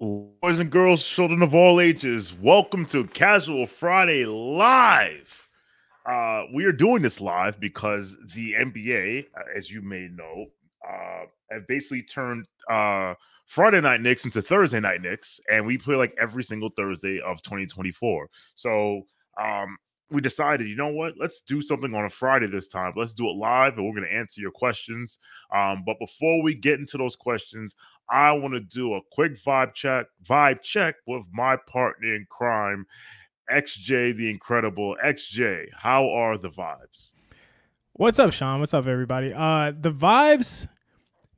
Boys and girls, children of all ages, welcome to Casual Friday Live. Uh, we are doing this live because the NBA, uh, as you may know, uh, have basically turned uh, Friday Night Knicks into Thursday Night Knicks, and we play like every single Thursday of 2024. So um, we decided, you know what? Let's do something on a Friday this time. Let's do it live, and we're going to answer your questions. Um, but before we get into those questions, I want to do a quick vibe check, vibe check with my partner in crime, XJ the Incredible. XJ, how are the vibes? What's up, Sean? What's up, everybody? Uh, the vibes,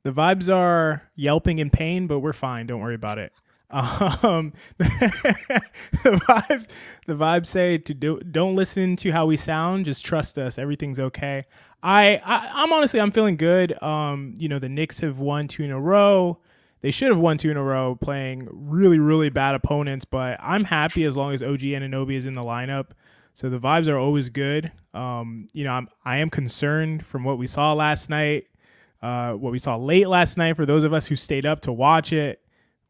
the vibes are yelping in pain, but we're fine. Don't worry about it. Um, the vibes, the vibes say to do, don't listen to how we sound. Just trust us. Everything's okay. I, I I'm honestly, I'm feeling good. Um, you know, the Knicks have won two in a row. They should have won two in a row playing really, really bad opponents, but I'm happy as long as OG Anunoby is in the lineup. So the vibes are always good. Um, you know, I'm I am concerned from what we saw last night, uh, what we saw late last night. For those of us who stayed up to watch it,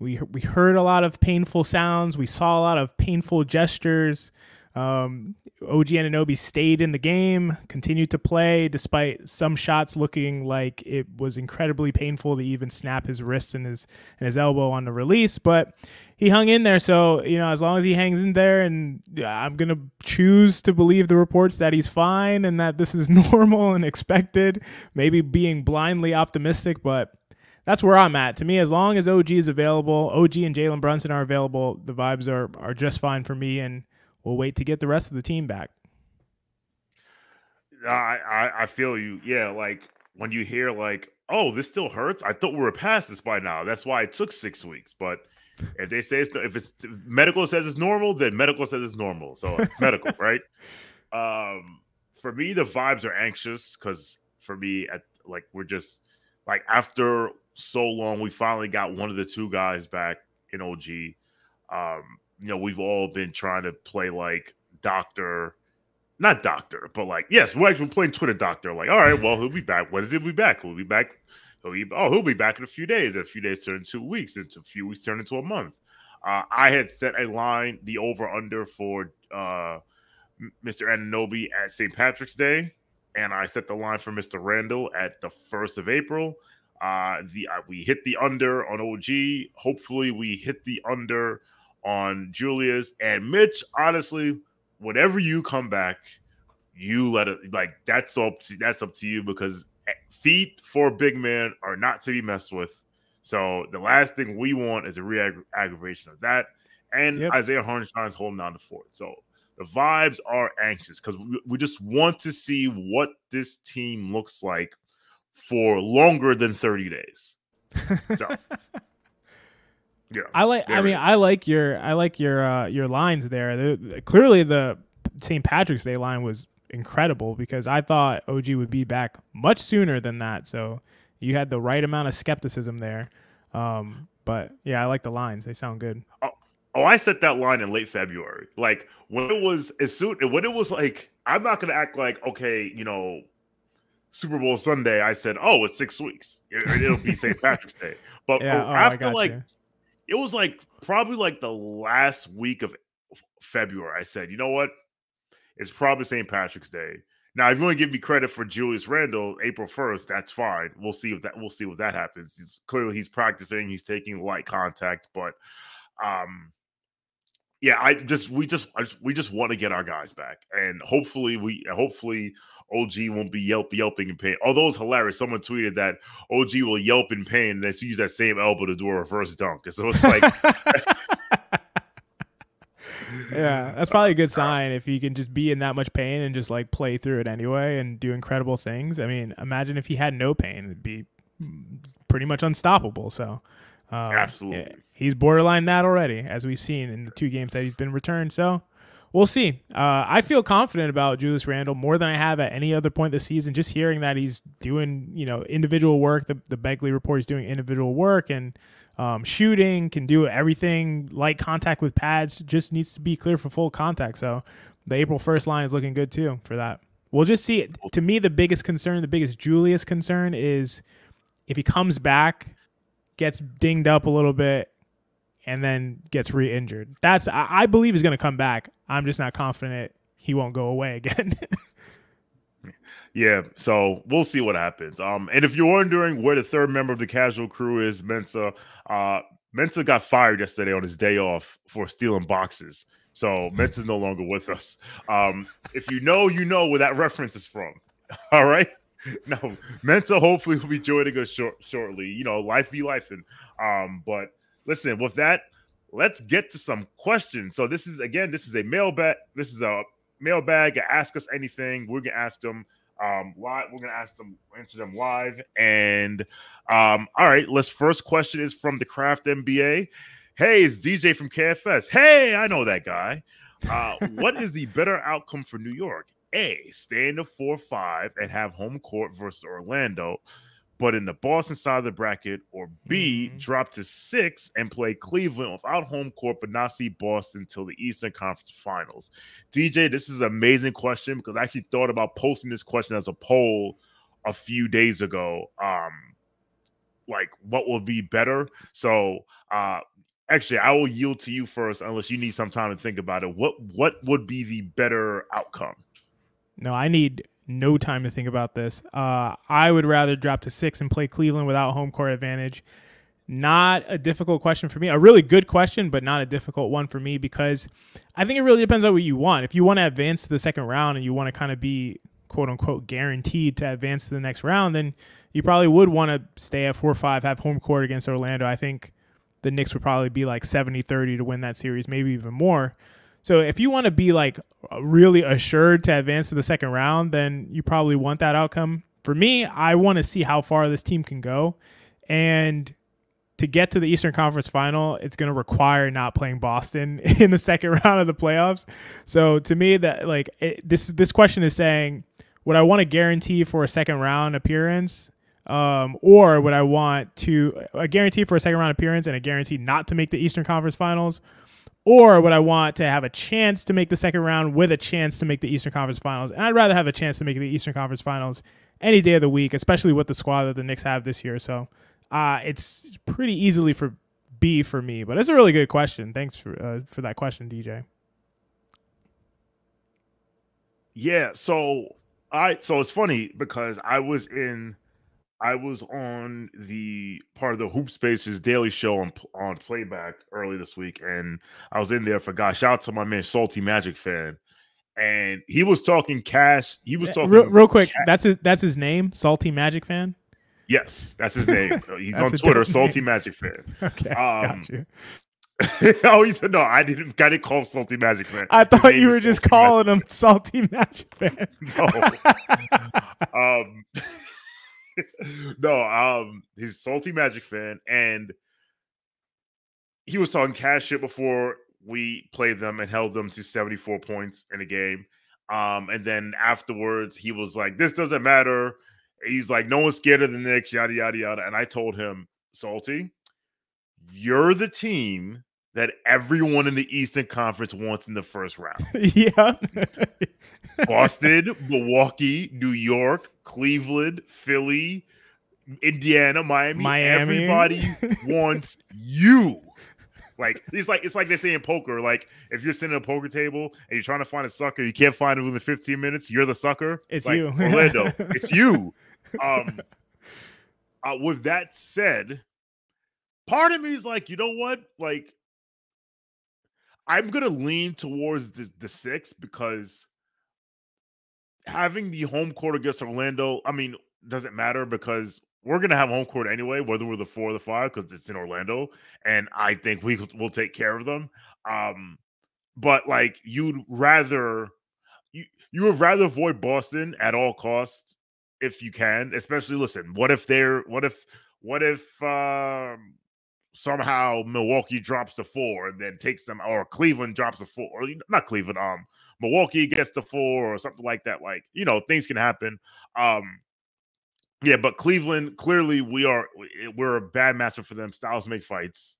we we heard a lot of painful sounds. We saw a lot of painful gestures. Um, OG Anunoby stayed in the game, continued to play despite some shots looking like it was incredibly painful to even snap his wrist and his and his elbow on the release. But he hung in there. So you know, as long as he hangs in there, and I'm gonna choose to believe the reports that he's fine and that this is normal and expected. Maybe being blindly optimistic, but that's where I'm at. To me, as long as OG is available, OG and Jalen Brunson are available, the vibes are are just fine for me. And we'll wait to get the rest of the team back. I, I, I feel you. Yeah, like when you hear like, oh, this still hurts. I thought we were past this by now. That's why it took six weeks. But if they say it's if it's if medical says it's normal, then medical says it's normal. So it's medical, right? Um, for me, the vibes are anxious because for me, at like we're just like after so long, we finally got one of the two guys back in OG. Um, you know, we've all been trying to play like doctor, not doctor, but like, yes, we're actually playing Twitter doctor. Like, all right, well, he'll be back. When is he be back? He'll be back. He'll be, oh, he'll be back in a few days. In a few days turn into two weeks. Into a few weeks turn into a month. Uh, I had set a line, the over under for uh, Mr. Anunoby at St. Patrick's Day, and I set the line for Mr. Randle at the first of April. Uh, the uh, we hit the under on OG. Hopefully, we hit the under on Julius and Mitch. Honestly, whatever you come back, you let it like that's up to that's up to you because eh, feet for big man are not to be messed with. So the last thing we want is a re-aggravation of that. And yep. Isaiah Hartenstein's holding down the fort. So the vibes are anxious because we, we just want to see what this team looks like for longer than 30 days. So Yeah, I like. I mean, I like your. I like your uh, your lines there. The, clearly, the St. Patrick's Day line was incredible because I thought OG would be back much sooner than that. So you had the right amount of skepticism there. Um, but yeah, I like the lines. They sound good. Oh, oh, I set that line in late February. Like when it was as soon when it was like I'm not gonna act like okay, you know, Super Bowl Sunday. I said, oh, it's six weeks. It, will be St. Patrick's Day. But yeah, oh, after like you it was like probably like the last week of February. I said, you know what? It's probably St. Patrick's Day. Now, if you want to give me credit for Julius Randle, April first, that's fine. We'll see if that we'll see what that happens. He's, clearly, he's practicing. He's taking light contact, but um, yeah, I just we just, I just we just want to get our guys back, and hopefully we hopefully OG won't be yelp yelping in pain. Although it's hilarious, someone tweeted that OG will yelp in pain and then use that same elbow to do a reverse dunk. So it's like Yeah, that's probably a good sign if you can just be in that much pain and just like play through it anyway and do incredible things. I mean, imagine if he had no pain, it'd be pretty much unstoppable. So um, Absolutely. Yeah, he's borderline that already, as we've seen in the two games that he's been returned. So we'll see. Uh, I feel confident about Julius Randle more than I have at any other point this season. Just hearing that he's doing, you know, individual work. The the Begley report is doing individual work and um, shooting, can do everything. Light contact with pads just needs to be clear for full contact. So the April first line is looking good too for that. We'll just see. To me, the biggest concern, the biggest Julius concern is if he comes back, gets dinged up a little bit, and then gets re-injured. That's I, I believe he's going to come back. I'm just not confident he won't go away again. yeah, so we'll see what happens. Um, and if you're wondering where the third member of the casual crew is, Mensa, uh, Mensa got fired yesterday on his day off for stealing boxes. So Mensa's no longer with us. Um, if you know, you know where that reference is from. All right. No, Mensa hopefully will be joining us short, shortly. You know, life be life. And um, but listen, with that, let's get to some questions. So this is again, this is a mailbag. This is a mailbag. Ask us anything. We're gonna ask them um live. We're gonna ask them, answer them live. And um, all right, let's first question is from the Craft MBA. Hey, it's DJ from KFS. Hey, I know that guy. Uh, what is the better outcome for New York? A, stay in the 4 5 and have home court versus Orlando, but in the Boston side of the bracket, or B, mm-hmm. drop to six and play Cleveland without home court, but not see Boston until the Eastern Conference Finals. DJ, this is an amazing question because I actually thought about posting this question as a poll a few days ago. Um, like what would be better? So uh actually I will yield to you first unless you need some time to think about it. What what would be the better outcome? No, I need no time to think about this. Uh, I would rather drop to six and play Cleveland without home court advantage. Not a difficult question for me. A really good question, but not a difficult one for me because I think it really depends on what you want. If you want to advance to the second round and you want to kind of be quote unquote guaranteed to advance to the next round, then you probably would want to stay at 4 or 5, have home court against Orlando. I think the Knicks would probably be like 70 30 to win that series, maybe even more. So if you want to be like really assured to advance to the second round, then you probably want that outcome. For me, I want to see how far this team can go. And to get to the Eastern Conference final, it's going to require not playing Boston in the second round of the playoffs. So to me, that like it, this this question is saying, would I want to guarantee for a second round appearance, um, or would I want to a guarantee for a second round appearance and a guarantee not to make the Eastern Conference Finals, or would I want to have a chance to make the second round with a chance to make the Eastern Conference Finals? And I'd rather have a chance to make the Eastern Conference Finals any day of the week, especially with the squad that the Knicks have this year. So uh, it's pretty easily for B for me. But it's a really good question. Thanks for uh, for that question, DJ. Yeah. So I so it's funny because I was in I was on the part of the Hoop Spaces daily show on on playback early this week, and I was in there for guys. Shout out to my man Salty Magic fan, and he was talking cash. He was talking real, real quick. Cash. That's his that's his name, Salty Magic fan. Yes, that's his name. He's on Twitter, Salty Magic fan. Okay, um, got you. oh, no, I didn't. I didn't call him Salty Magic fan. I thought you were just calling Magic. him Salty Magic fan. no. um. no, um, he's salty Magic fan, and he was talking cash shit before we played them and held them to 74 points in a game. Um, and then afterwards, he was like, This doesn't matter. He's like, No one's scared of the Knicks, yada, yada, yada. And I told him, Salty, you're the team that everyone in the Eastern Conference wants in the first round. yeah. Boston, Milwaukee, New York, Cleveland, Philly, Indiana, Miami. Miami. Everybody wants you. Like it's like it's like they say in poker. Like if you're sitting at a poker table and you're trying to find a sucker, you can't find it within 15 minutes. You're the sucker. It's like, you, Orlando. it's you. Um. Uh, with that said, part of me is like, you know what? Like, I'm gonna lean towards the, the six because having the home court against Orlando, I mean, doesn't matter because we're gonna have home court anyway, whether we're the four or the five, because it's in Orlando, and I think we will take care of them. Um, but like you'd rather you you would rather avoid Boston at all costs if you can, especially listen, what if they're what if what if um somehow Milwaukee drops a four and then takes them, or Cleveland drops a four, or not Cleveland, um, Milwaukee gets the four or something like that. Like, you know, things can happen. Um, yeah, but Cleveland clearly we are we're a bad matchup for them. Styles make fights.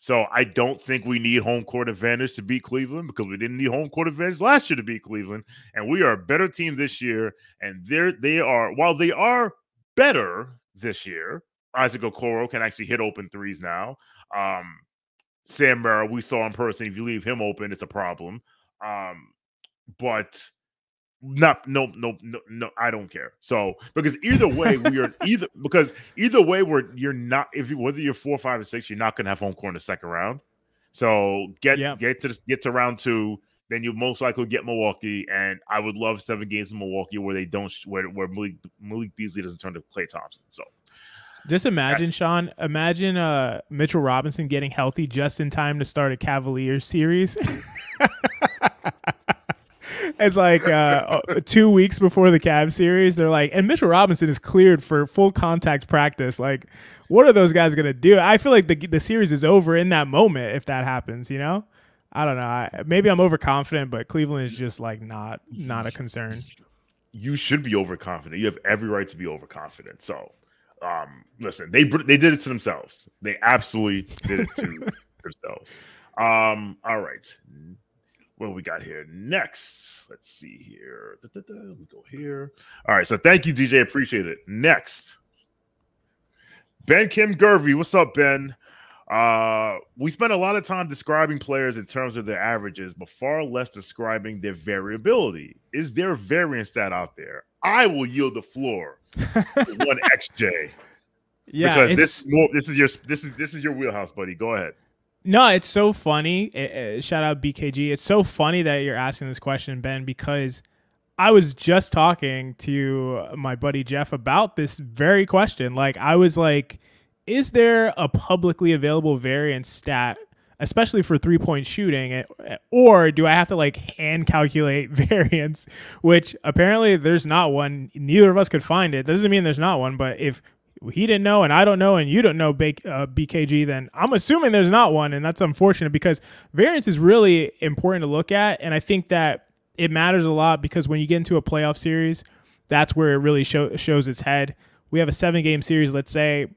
So I don't think we need home court advantage to beat Cleveland because we didn't need home court advantage last year to beat Cleveland. And we are a better team this year. And they're they are while they are better this year, Isaac Okoro can actually hit open threes now. Um, Sam we saw in person. If you leave him open, it's a problem. Um, but not no no no no I don't care. So because either way we are either because either way we're you're not if you whether you're four, five, or six, you're not gonna have home court in the second round. So get yeah. get to get to round two, then you most likely get Milwaukee, and I would love seven games in Milwaukee where they don't where where Malik, Malik Beasley doesn't turn to Klay Thompson. So just imagine, That's, Sean. Imagine uh, Mitchell Robinson getting healthy just in time to start a Cavaliers series. it's like uh, uh, two weeks before the Cavs series. They're like, and Mitchell Robinson is cleared for full contact practice. Like, what are those guys gonna do? I feel like the the series is over in that moment if that happens. You know, I don't know. I, maybe I'm overconfident, but Cleveland is just like not not a concern. You should be overconfident. You have every right to be overconfident. So, um, listen, they they did it to themselves. They absolutely did it to themselves. Um, all right what we got here next? Let's see here. Da, da, da. Let me go here. All right. So thank you, DJ. Appreciate it. Next, Ben Kim Gervy. What's up, Ben? Uh, we spend a lot of time describing players in terms of their averages, but far less describing their variability. Is there variance that out there? I will yield the floor one XJ. Yeah, because this this is your this is this is your wheelhouse, buddy. Go ahead. No, it's so funny. It, shout out BKG. It's so funny that you're asking this question, Ben, because I was just talking to my buddy Jeff about this very question. Like, I was like, is there a publicly available variance stat, especially for three point shooting, or do I have to like hand calculate variance? Which apparently there's not one. Neither of us could find it. Doesn't mean there's not one, but if he didn't know and I don't know and you don't know uh, BKG, then I'm assuming there's not one. And that's unfortunate because variance is really important to look at. And I think that it matters a lot because when you get into a playoff series, that's where it really show, shows its head. We have a seven game series, let's say.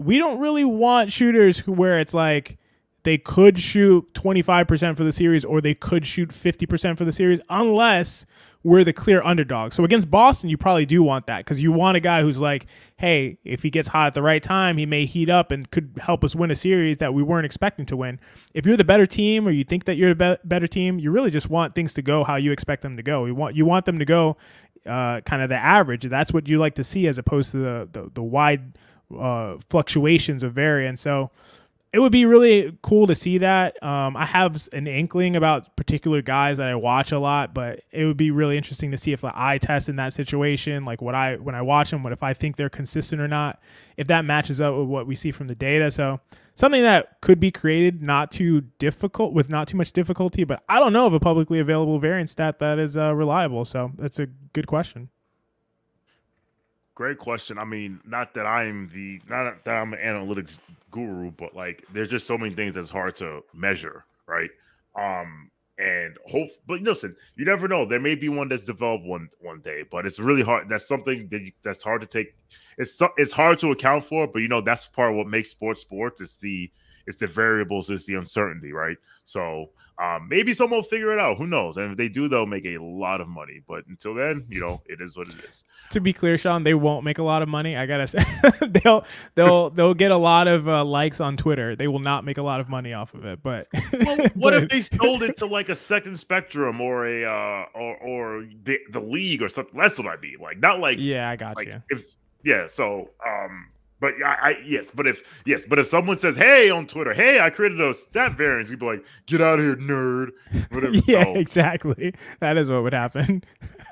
We don't really want shooters who where it's like they could shoot 25% for the series or they could shoot 50% for the series unless we're the clear underdog. So against Boston, you probably do want that because you want a guy who's like, hey, if he gets hot at the right time, he may heat up and could help us win a series that we weren't expecting to win. If you're the better team or you think that you're the be- better team, you really just want things to go how you expect them to go. You want you want them to go uh, kind of the average. That's what you like to see as opposed to the the, the wide uh, fluctuations of variance. So it would be really cool to see that. Um, I have an inkling about particular guys that I watch a lot, but it would be really interesting to see if the eye test in that situation, like what I when I watch them, what if I think they're consistent or not, if that matches up with what we see from the data. So something that could be created not too difficult with not too much difficulty, but I don't know of a publicly available variance stat that is uh, reliable. So that's a good question. Great question. I mean, not that I'm the not that I'm an analytics guru, but like there's just so many things that's hard to measure, right? Um, and hope, but listen, you never know. There may be one that's developed one one day, but it's really hard. That's something that you, that's hard to take. It's it's hard to account for, but you know that's part of what makes sports sports. It's the it's the variables, it's the uncertainty, right? So um, maybe someone will figure it out. Who knows? And if they do, they'll make a lot of money. But until then, you know, it is what it is. To be clear, Sean, they won't make a lot of money. I gotta say, they'll they'll they'll get a lot of uh, likes on Twitter. They will not make a lot of money off of it. But well, what but, if they sold it to like a Second Spectrum or a uh, or or the the league or something? That's what I mean. Like not like yeah, I got like you. If yeah, so um but I, I, yes, but if yes, but if someone says, "Hey," on Twitter, "Hey, I created a stat variance," you'd be like, "Get out of here, nerd!" Whatever. yeah, so, exactly. That is what would happen.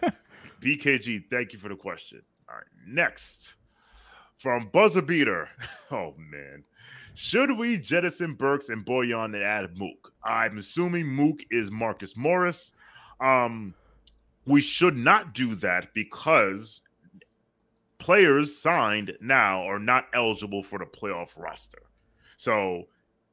BKG, thank you for the question. All right, next from Buzzer Beater. Oh man, should we jettison Burks and Bojan and add Mook? I'm assuming Mook is Marcus Morris. Um, we should not do that because players signed now are not eligible for the playoff roster. So,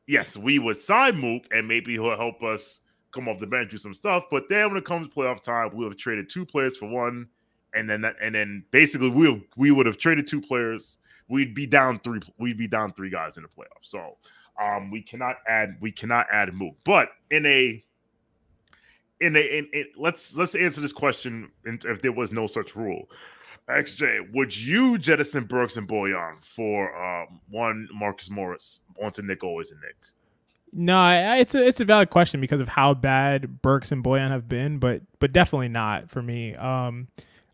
yes, we would sign Mook and maybe he'll help us come off the bench do some stuff. But then when it comes to playoff time, we'll have traded two players for one, and then that, and then basically we we would have traded two players. We'd be down three. We'd be down three guys in the playoffs. So um, we cannot add we cannot add Mook. But in a in a in, in let's let's answer this question if there was no such rule. XJ, would you jettison Burks and Bojan for um, one Marcus Morris once a Knick, always a Knick? No, it's a it's a valid question because of how bad Burks and Bojan have been, but but definitely not for me. Um,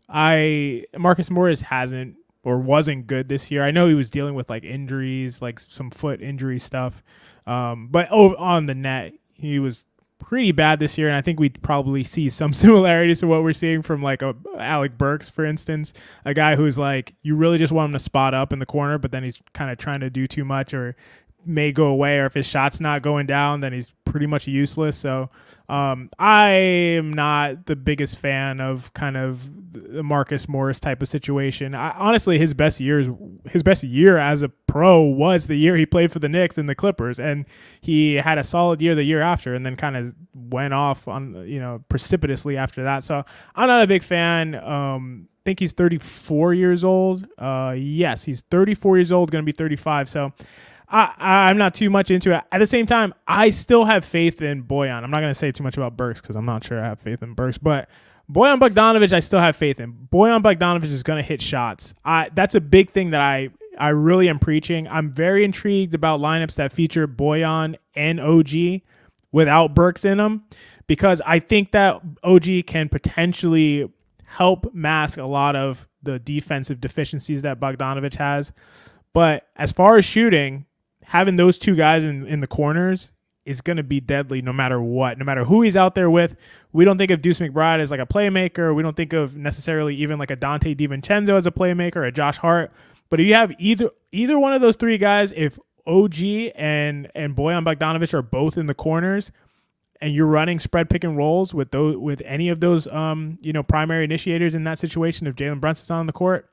I Marcus Morris hasn't or wasn't good this year. I know he was dealing with like injuries, like some foot injury stuff. Um, but oh, on the net, he was pretty bad this year, and I think we'd probably see some similarities to what we're seeing from like a Alec Burks, for instance, a guy who's like you really just want him to spot up in the corner, but then he's kind of trying to do too much or may go away, or if his shot's not going down, then he's pretty much useless. So um, I am not the biggest fan of kind of the Marcus Morris type of situation. I, honestly, his best years, his best year as a pro was the year he played for the Knicks and the Clippers, and he had a solid year the year after, and then kind of went off on you know precipitously after that. So I'm not a big fan. Um, think he's 34 years old. Uh, yes, he's 34 years old, going to be 35. So I, I'm not too much into it. At the same time, I still have faith in Bojan. I'm not going to say too much about Burks because I'm not sure I have faith in Burks, but Bojan Bogdanovic, I still have faith in. Bojan Bogdanovic is going to hit shots. I, that's a big thing that I I really am preaching. I'm very intrigued about lineups that feature Bojan and OG without Burks in them because I think that OG can potentially help mask a lot of the defensive deficiencies that Bogdanovic has. But as far as shooting, having those two guys in, in the corners is going to be deadly no matter what, no matter who he's out there with. We don't think of Deuce McBride as like a playmaker. We don't think of necessarily even like a Donte DiVincenzo as a playmaker, a Josh Hart. But if you have either either one of those three guys, if OG and and Bojan Bogdanovic are both in the corners, and you're running spread pick and rolls with those with any of those um you know primary initiators in that situation, if Jalen Brunson's on the court,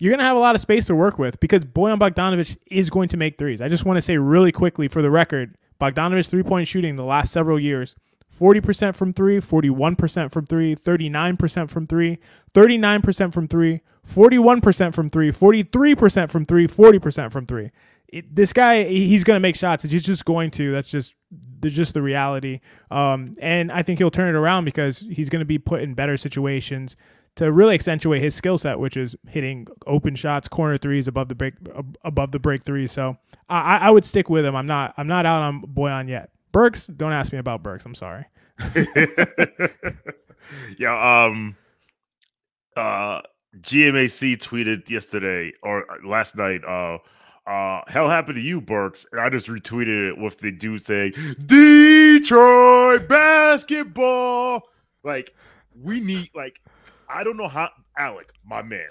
you're going to have a lot of space to work with because Bojan Bogdanovic is going to make threes. I just want to say really quickly for the record, Bogdanovic's three point shooting the last several years 40% from three, 41% from three, 39% from three, 39% from three, 41% from three, 43% from three, 40% from three. It, this guy, he's going to make shots. He's just going to. That's just just the reality. Um, and I think he'll turn it around because he's going to be put in better situations to really accentuate his skill set, which is hitting open shots, corner threes above the break above the break threes. So I, I would stick with him. I'm not I'm not out on Bojan yet. Burks, don't ask me about Burks. I'm sorry. yeah. Um. Uh. GMAC tweeted yesterday or last night. Uh. Uh, hell happened to you, Burks. And I just retweeted it with the dude saying, Detroit basketball. Like, we need, like, I don't know how Alec, my man.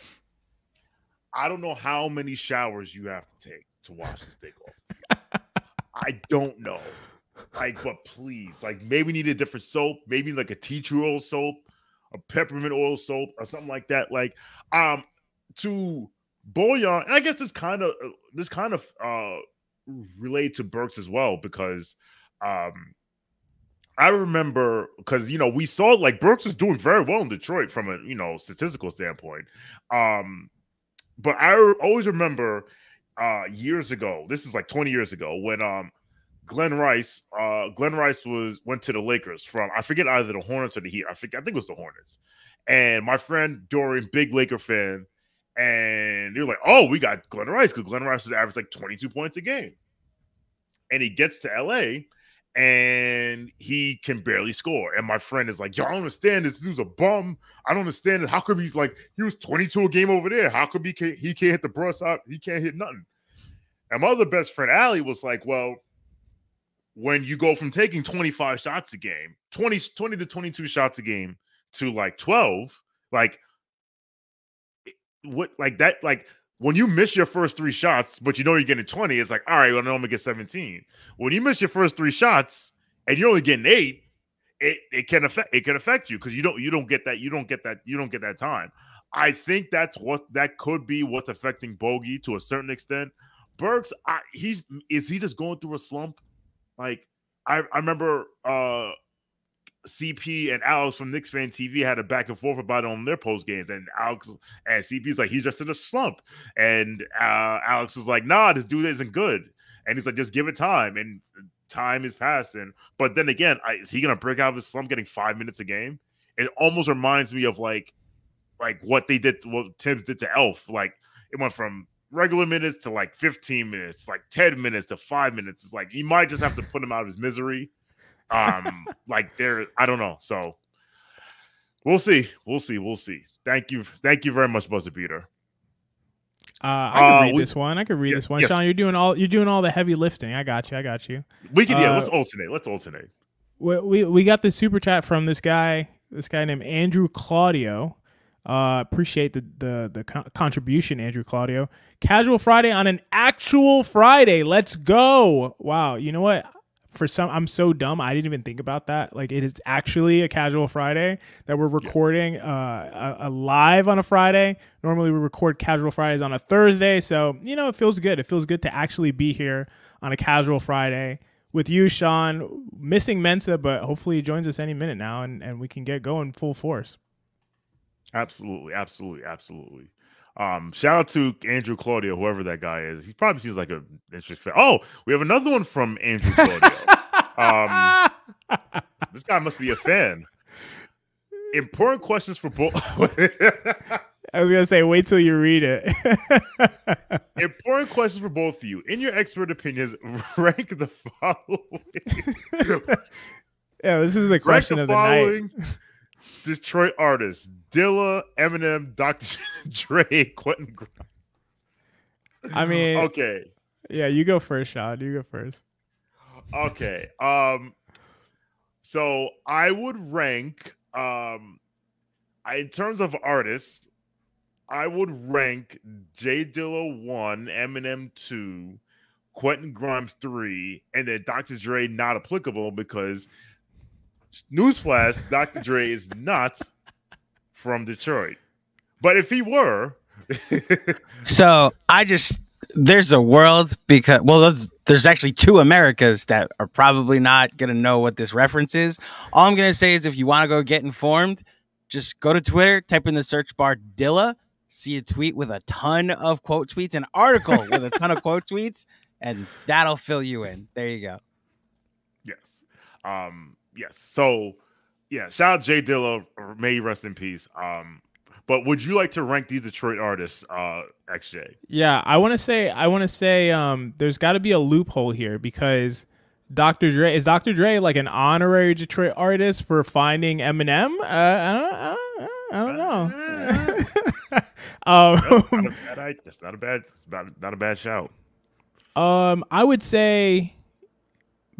I don't know how many showers you have to take to wash this thing off. I don't know. Like, but please, like maybe need a different soap, maybe like a tea tree oil soap, a peppermint oil soap, or something like that. Like, um, to Bojan, and I guess this kind of uh, this kind of uh relate to Burks as well because um I remember because you know we saw like Burks was doing very well in Detroit from a you know statistical standpoint. Um, but I always remember uh years ago, this is like 20 years ago, when um Glen Rice, uh Glen Rice was went to the Lakers from I forget either the Hornets or the Heat. I think I think it was the Hornets. And my friend Dorian, big Laker fan, and they're like, "Oh, we got Glen Rice because Glen Rice was average like 22 points a game." And he gets to LA and he can barely score. And my friend is like, Yo, I don't understand this. Dude's a bum. I don't understand it. How come he's like, he was 22 a game over there? How come he can't, he can't hit the brush up? He can't hit nothing. And my other best friend, Allie, was like, Well, when you go from taking 25 shots a game, 20, 20 to 22 shots a game to like 12, like, what, like that, like, when you miss your first three shots, but you know you're getting 20, it's like, all right, well, I'm gonna get 17. When you miss your first three shots and you're only getting eight, it, it can affect it can affect you because you don't you don't get that you don't get that you don't get that time. I think that's what that could be what's affecting Bogey to a certain extent. Burks, I, he's is he just going through a slump? Like I, I remember uh CP and Alex from Knicks Fan TV had a back and forth about it on their post games, and Alex and CP's like he's just in a slump, and uh, Alex was like, "Nah, this dude isn't good," and he's like, "Just give it time," and time is passing. But then again, I, is he gonna break out of his slump getting five minutes a game? It almost reminds me of like, like what they did, what Thibs did to Elf. Like it went from regular minutes to like 15 minutes, like 10 minutes to five minutes. It's like you might just have to put him out of his misery. Um, like there, I don't know. So we'll see. We'll see. We'll see. Thank you. Thank you very much, Buzzer Beater. Uh, I can Uh, read we- this one. I can read yes, this one. yes. Sean, you're doing all you're doing all the heavy lifting. I got you. I got you. We can yeah, Uh, let's alternate. Let's alternate. we, we we got the super chat from this guy this guy named andrew claudio uh appreciate the the the co- contribution andrew claudio casual friday on an actual friday let's go wow you know what for some i'm so dumb i didn't even think about that. Like it is actually a casual friday that we're recording uh a, a live on a friday. Normally we record casual fridays on a thursday so you know it feels good. It feels good to actually be here on a casual friday with you, Sean, missing Mensa, but hopefully he joins us any minute now and, and we can get going full force. Absolutely, absolutely, absolutely. Um, shout out to Andrew Claudio, whoever that guy is. He probably seems like a interesting. Oh, we have another one from Andrew Claudio. um, this guy must be a fan. Important questions for both. I was gonna say, wait till you read it. Important questions for both of you. In your expert opinions, rank the following. yeah, this is the question the of the night. Detroit artists: Dilla, Eminem, Dr. Dre, Quentin. I mean, okay. yeah, you go first, Sean. You go first. Okay. Um so I would rank um I, in terms of artists, I would rank J Dilla one, Eminem two, Quentin Grimes three, and then Dr. Dre not applicable because newsflash, Dr. Dre is not from Detroit. But if he were, So I just there's a world because well there's, there's actually two Americas that are probably not gonna know what this reference is. All I'm gonna say is if you want to go get informed, just go to Twitter, type in the search bar Dilla, see a tweet with a ton of quote tweets, an article with a ton of quote tweets, and that'll fill you in. There you go. Yes. Um, yes. So yeah, shout out J Dilla, may he rest in peace. Um, but would you like to rank these Detroit artists, uh, XJ? Yeah, I want to say, I want to say, um, there's got to be a loophole here because Dr. Dre is Dr. Dre like an honorary Detroit artist for finding Eminem? Uh, I don't, I don't know. um, Not a bad. That's not a bad, not, not a bad shout. Um, I would say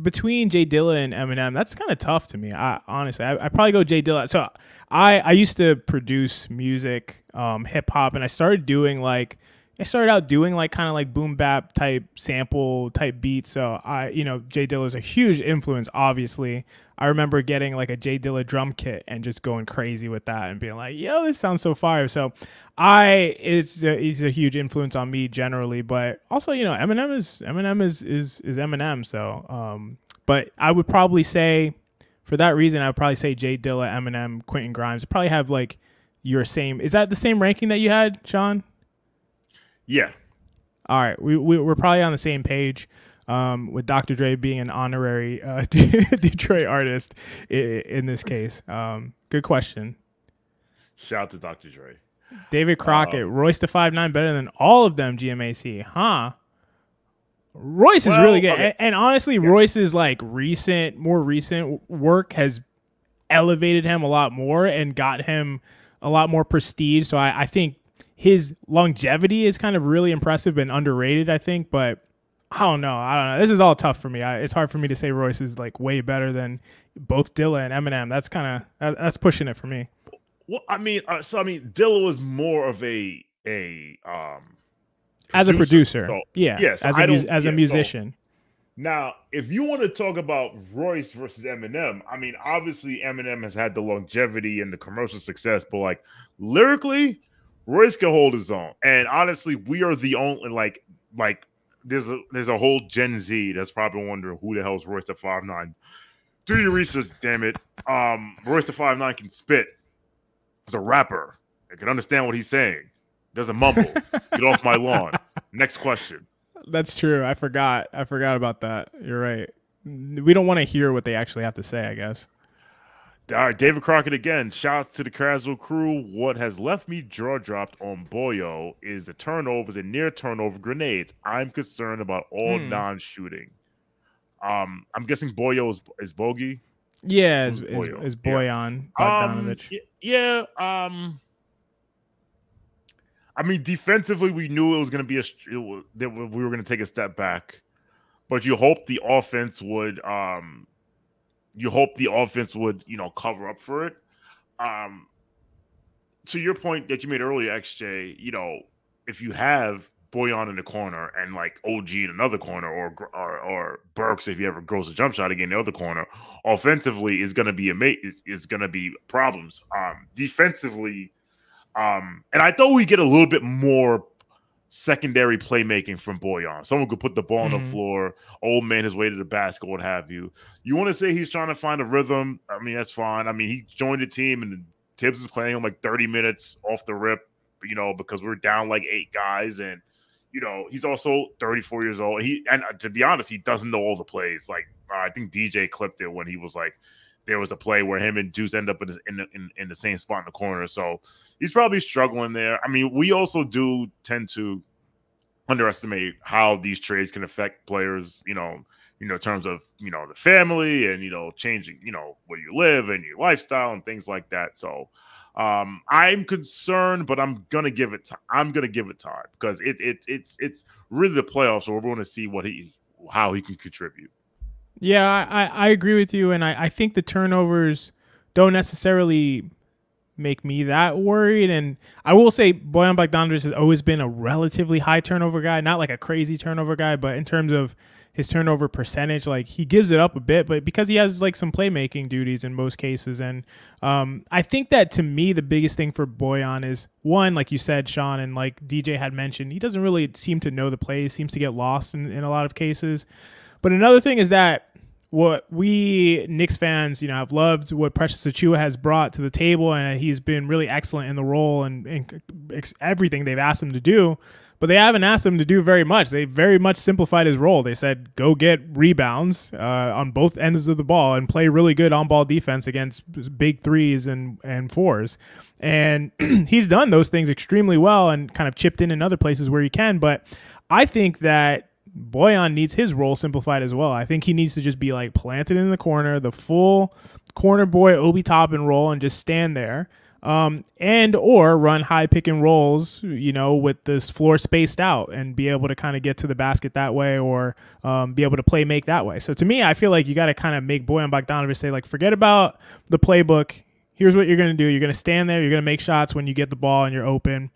between J Dilla and Eminem, that's kind of tough to me. I honestly, I I probably go J Dilla. So I I used to produce music, um, hip hop, and I started doing like I started out doing like kind of like boom bap type sample type beats. So I, you know, J Dilla is a huge influence. Obviously, I remember getting like a J Dilla drum kit and just going crazy with that and being like, "Yo, this sounds so fire." So I it's a, he's a huge influence on me generally, but also you know Eminem is Eminem is is is Eminem. So, um, but I would probably say for that reason, I would probably say J Dilla, Eminem, Quentin Grimes probably have like your same. Is that the same ranking that you had, Sean? Yeah. All right, we, we we're probably on the same page. Um, with Dr. Dre being an honorary uh, Detroit artist in this case. Um, good question. Shout out to Dr. Dre. David Crockett, Royce the five nine better than all of them. GMAC, huh? Royce is really good, okay. and, and honestly, Royce's like recent, more recent work has elevated him a lot more and got him a lot more prestige. So I, I think his longevity is kind of really impressive and underrated. I think, but I don't know. I don't know. This is all tough for me. I, it's hard for me to say Royce is like way better than both Dilla and Eminem. That's kind of that, that's pushing it for me. Well, I mean, uh, so I mean, Dilla was more of a a um as a producer. so- yeah, yes, as I a mu- as a yeah, so- musician. Now, if you want to talk about Royce versus Eminem, I mean, obviously Eminem has had the longevity and the commercial success, but like lyrically, Royce can hold his own. And honestly, we are the only like like there's a there's a whole Gen Z that's probably wondering who the hell's Royce the Five Nine. Do your research, damn it. Um, Royce the Five Nine can spit He's a rapper. I can understand what he's saying. Doesn't mumble. Get off my lawn. Next question. That's true. I forgot. I forgot about that. You're right. We don't want to hear what they actually have to say. I guess. All right, David Crockett again. Shouts to the casual crew. What has left me jaw dropped on Boyo is the turnovers and near turnover grenades. I'm concerned about all Hmm. non-shooting. Um, I'm guessing Boyo is, is bogey. Yeah, is is, is Yeah. Bojan Um, yeah. Um, I mean, defensively, we knew it was going to be a that we we were going to take a step back, but you hope the offense would. Um, you hope the offense would, you know, cover up for it. Um, to your point that you made earlier, XJ, you know, if you have Bojan in the corner and like OG in another corner, or or, or Burks if he ever grows a jump shot again in the other corner, offensively is going to be a mate is, is going to be problems. Um, defensively, um, and I thought we get a little bit more secondary playmaking from Bojan. Someone could put the ball on Mhm. the floor, old man his way to the basket, what have you. You want to say he's trying to find a rhythm? I mean, that's fine. I mean, he joined the team and Thibs is playing him like 30 minutes off the rip, you know, because we're down like eight guys and you know, he's also 34 years old. He and uh, to be honest, he doesn't know all the plays. Like uh, I think DJ clipped it when he was like, there was a play where him and Juice end up in the, in, in, in the same spot in the corner. So he's probably struggling there. I mean, we also do tend to underestimate how these trades can affect players. You know, you know, in terms of you know the family and you know changing you know where you live and your lifestyle and things like that. So um i'm concerned but i'm gonna give it i'm gonna give it time because it, it it's it's really the playoffs so we're going to see what he how he can contribute Yeah, I, I agree with you, and I, I think the turnovers don't necessarily make me that worried. And I will say Bojan Bogdanovic has always been a relatively high turnover guy, not like a crazy turnover guy, but in terms of his turnover percentage, like he gives it up a bit, but because he has like some playmaking duties in most cases. And um, I think that to me, the biggest thing for Bojan is one, like you said, Sean, and like DJ had mentioned, he doesn't really seem to know the plays, seems to get lost in, in a lot of cases. But another thing is that what we Knicks fans, you know, have loved what Precious Achiuwa has brought to the table, and he's been really excellent in the role and, and ex- everything they've asked him to do. But they haven't asked him to do very much. They very much simplified his role. They said, "Go get rebounds uh, on both ends of the ball and play really good on ball defense against big threes and and fours. And he's done those things extremely well and kind of chipped in in other places where he can. But I think that Bojan needs his role simplified as well. I think he needs to just be like planted in the corner, the full corner boy Obi Toppin role, and just stand there. Um, and or run high pick and rolls, you know, with this floor spaced out and be able to kind of get to the basket that way or um, be able to play make that way. So to me, I feel like you got to kind of make Bojan Bogdanovic say like, forget about the playbook. Here's what you're going to do. You're going to stand there. You're going to make shots when you get the ball and you're open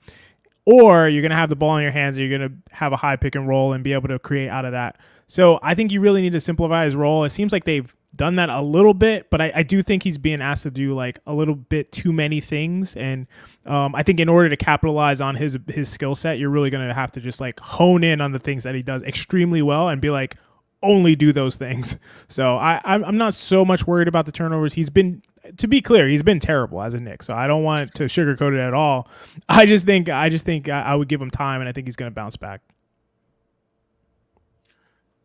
or you're going to have the ball in your hands and you're going to have a high pick and roll and be able to create out of that. So I think you really need to simplify his role. It seems like they've done that a little bit, but I, I do think he's being asked to do like a little bit too many things. And um, I think in order to capitalize on his his skill set, you're really going to have to just like hone in on the things that he does extremely well and be like, only do those things. So I, I'm, I'm not so much worried about the turnovers. He's been, to be clear, he's been terrible as a Knick. So I don't want to sugarcoat it at all. I just think, I just think I, I would give him time, and I think he's going to bounce back.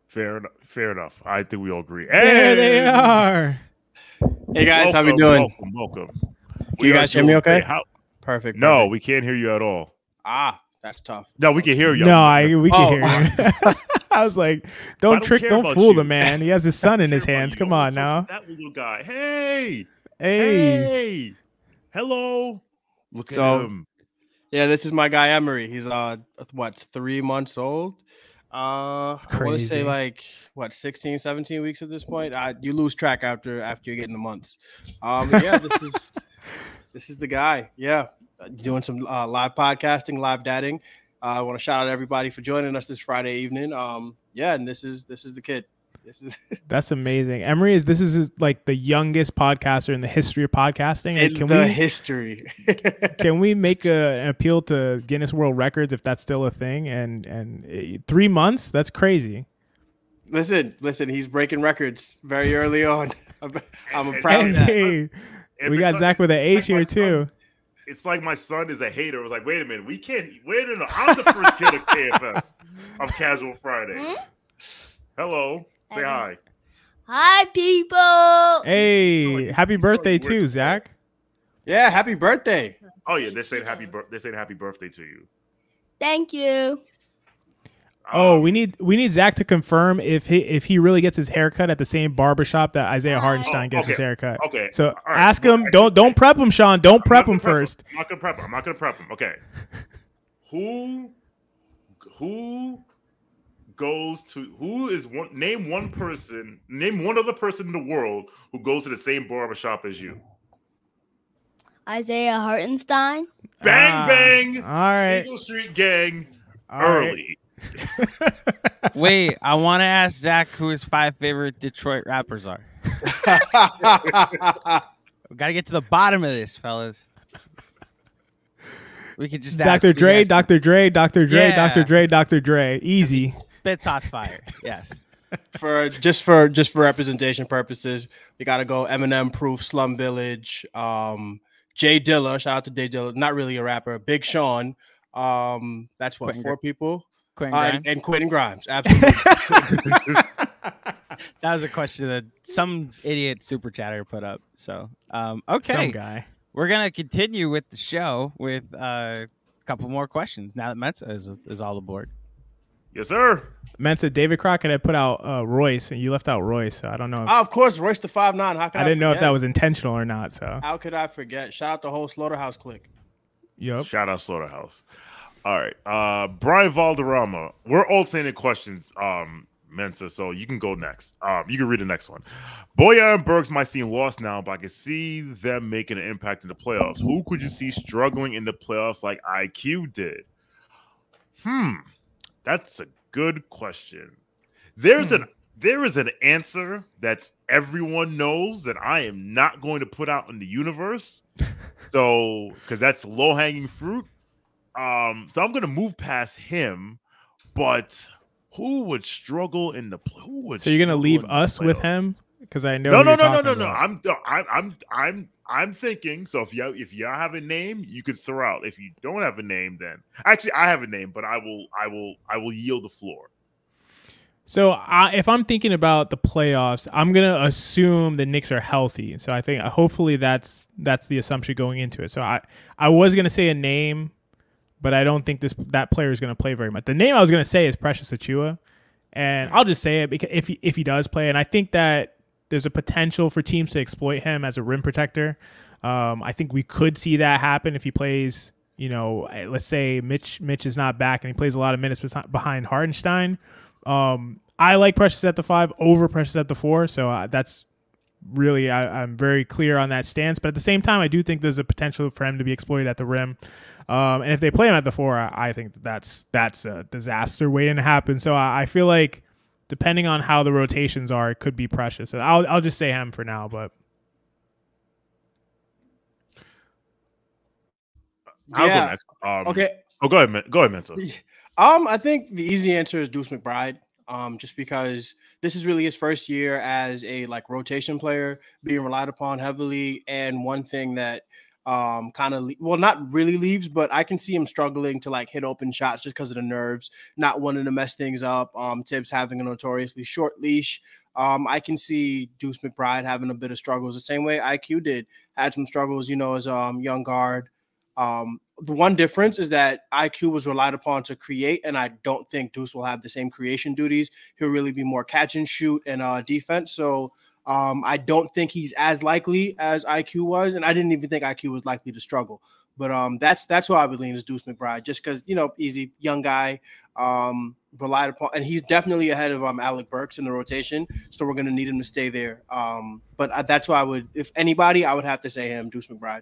fair enough fair enough i think we all agree There they are. Hey guys, how we doing? welcome welcome Can We you guys hear me okay? How- Perfect. no perfect. we can't hear you at all Ah, that's tough. no we can hear you No, I, we can Oh. hear you. I was like, don't don't trick, don't fool you. the man. He has his son in his hands. Come on now. that little guy hey Hey. hey hello look So- at him Yeah, this is my guy Emery. He's uh what three months old. Uh, I want to say like what 16, 17 weeks at this point. I, you lose track after after you get in the months. Um, yeah, this is this is the guy. Yeah, Uh, doing some uh, live podcasting, live dating. Uh, I want to shout out everybody for joining us this Friday evening. Um, yeah, and this is this is the kid. This is That's amazing. Emery is this is like the youngest podcaster in the history of podcasting. Like, in can the we history. can we make a, an appeal to Guinness World Records if that's still a thing? And and uh, three months? That's crazy. Listen, listen, he's breaking records very early on. I'm, I'm a And- proud of that. Hey, we got Zach with an H my here son- too. It's like my son is a hater. I was like, wait a minute, we can't. Wait a minute, I'm the first kid of KFS of Casual Friday. Hello, say hi. Hi, people. Hey, happy birthday weird. too, Zach. Yeah, happy birthday. Oh yeah, they said happy. Bir- they said happy birthday to you. Thank you. Oh, Um, we need we need Zach to confirm if he if he really gets his haircut at the same barbershop that Isaiah Oh, Hartenstein gets his okay. haircut. Okay. So all right. ask him. actually, Don't don't prep him, Sean. Don't I'm prep him gonna prep first. I'm not gonna prep him. I'm not gonna prep him. Okay. who who goes to who is one name one person, name one other person in the world who goes to the same barber shop as you. Isaiah Hartenstein. Bang Ah, bang. All right. Single Street Gang all right. early. Wait, I want to ask Zach who his five favorite Detroit rappers are. We got to get to the bottom of this, fellas. We could just Dr. we could Dre, ask Dr. Dre, Dr. Dre, Yeah. Dr. Dre, Dr. Dre. Easy. Spits hot fire. Yes. for just for just for representation purposes, we gotta go Eminem, Proof, Slum Village, um, J Dilla. Shout out to J Dilla, not really a rapper. Big Sean. Um, that's what Quentin four people. Quentin Uh, and, and Quentin Grimes, absolutely. that was a question that some idiot super chatter put up. So, um, Some okay, guy. we're gonna continue with the show with uh, a couple more questions now that Mensa is is all aboard. Yes, sir. Mensa David Crockett had put out uh, Royce, and you left out Royce. So I don't know. If, oh, of course, Royce the five nine. How could I I, didn't know if that was intentional or not. So, How could I forget? Shout out the whole Slaughterhouse clique. yep. Shout out Slaughterhouse. All right. Uh Brian Valderrama. We're alternating questions, um, Mensa, so you can go next. Um, you can read the next one. Bojan and Burks might seem lost now, but I can see them making an impact in the playoffs. Who could you see struggling in the playoffs like IQ did? Hmm, that's a good question. There's an there is an answer that everyone knows that I am not going to put out in the universe. So, because that's low hanging fruit. Um, so I'm gonna move past him, but who would struggle in the pl- who would So you're gonna leave us with him because I know. No, no, no, no, no, no. I'm no, I'm I'm I'm I'm thinking. So if y'all if y'all have a name, you could throw out. If you don't have a name, then actually I have a name, but I will I will I will yield the floor. So I, if I'm thinking about the playoffs, I'm gonna assume the Knicks are healthy. So I think uh, hopefully that's that's the assumption going into it. So I I was gonna say a name, but I don't think this that player is gonna play very much. The name I was gonna say is Precious Achiuwa, and I'll just say it because if he, if he does play, and I think that there's a potential for teams to exploit him as a rim protector. Um, I think we could see that happen if he plays. You know, eh, let's say Mitch Mitch is not back and he plays a lot of minutes behind Hartenstein. Um, I like Precious at the five over Precious at the four, so uh, that's really I, I'm very clear on that stance. But at the same time, I do think there's a potential for him to be exploited at the rim. Um, and if they play him at the four, I, I think that that's that's a disaster waiting to happen. So I, I feel like depending on how the rotations are, it could be Precious. I'll I'll just say him for now, but. I'll Yeah. go next. Um, Okay, Oh, go ahead. Go ahead, Mensa. Um, I think the easy answer is Deuce McBride. Um, just because this is really his first year as a like rotation player, being relied upon heavily, and one thing that um kind of well not really leaves, but I can see him struggling to like hit open shots just because of the nerves, not wanting to mess things up. Um, Thibs having a notoriously short leash. Um, I can see Deuce McBride having a bit of struggles the same way IQ did, had some struggles, you know, as um young guard. Um, the one difference is that IQ was relied upon to create, and I don't think Deuce will have the same creation duties. He'll really be more catch and shoot and uh, defense. So um, I don't think he's as likely as IQ was, and I didn't even think IQ was likely to struggle. But um, that's that's who I would lean is Deuce McBride, just because you know, easy young guy, um, relied upon, and he's definitely ahead of um Alec Burks in the rotation. So we're gonna need him to stay there. Um, but uh, that's why I would, if anybody, I would have to say him, Deuce McBride.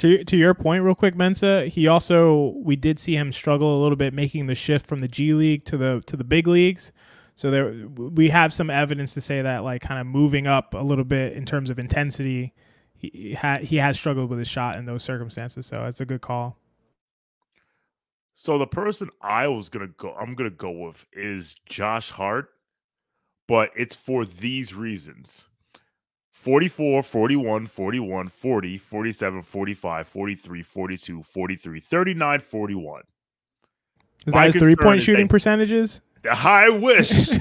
To to your point, real quick, Mensa. He also we did see him struggle a little bit making the shift from the G League to the to the big leagues. So there we have some evidence to say that like kind of moving up a little bit in terms of intensity, he he, ha- he has struggled with his shot in those circumstances. So it's a good call. So the person I was gonna go, I'm gonna go with is Josh Hart, but it's for these reasons. 44, 41, 41, 40, 47, 45, 43, 42, 43, 39, 41. Is My that his three point shooting percentages? I wish.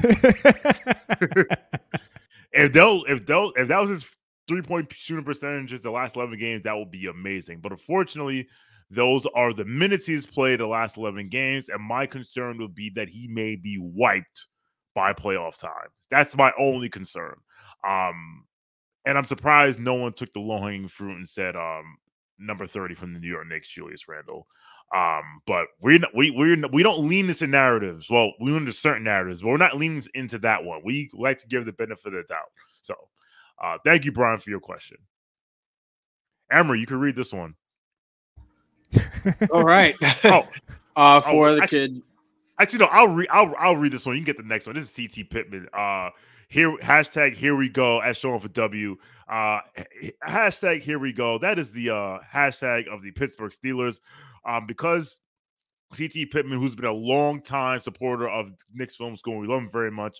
if they'll if they'll if that was his three point shooting percentages the last 11 games, that would be amazing. But unfortunately, those are the minutes he's played the last 11 games. And my concern would be that he may be wiped by playoff time. That's my only concern. Um, and I'm surprised no one took the low hanging fruit and said, um, number 30 from the New York Knicks, Julius Randle. Um, but we're we we're we don't lean into narratives. Well, we lean into certain narratives, but we're not leaning into that one. We like to give the benefit of the doubt. So, uh, thank you, Brian, for your question. Emery, you can read this one. All right. Oh, uh, for oh, the actually- kid. actually, no, I'll read. I'll I'll read this one. You can get the next one. This is CT Pittman. Uh, here hashtag here we go as shown for W. Uh, hashtag here we go. That is the uh hashtag of the Pittsburgh Steelers. Um, because CT Pittman, who's been a long time supporter of Knicks film school, we love him very much.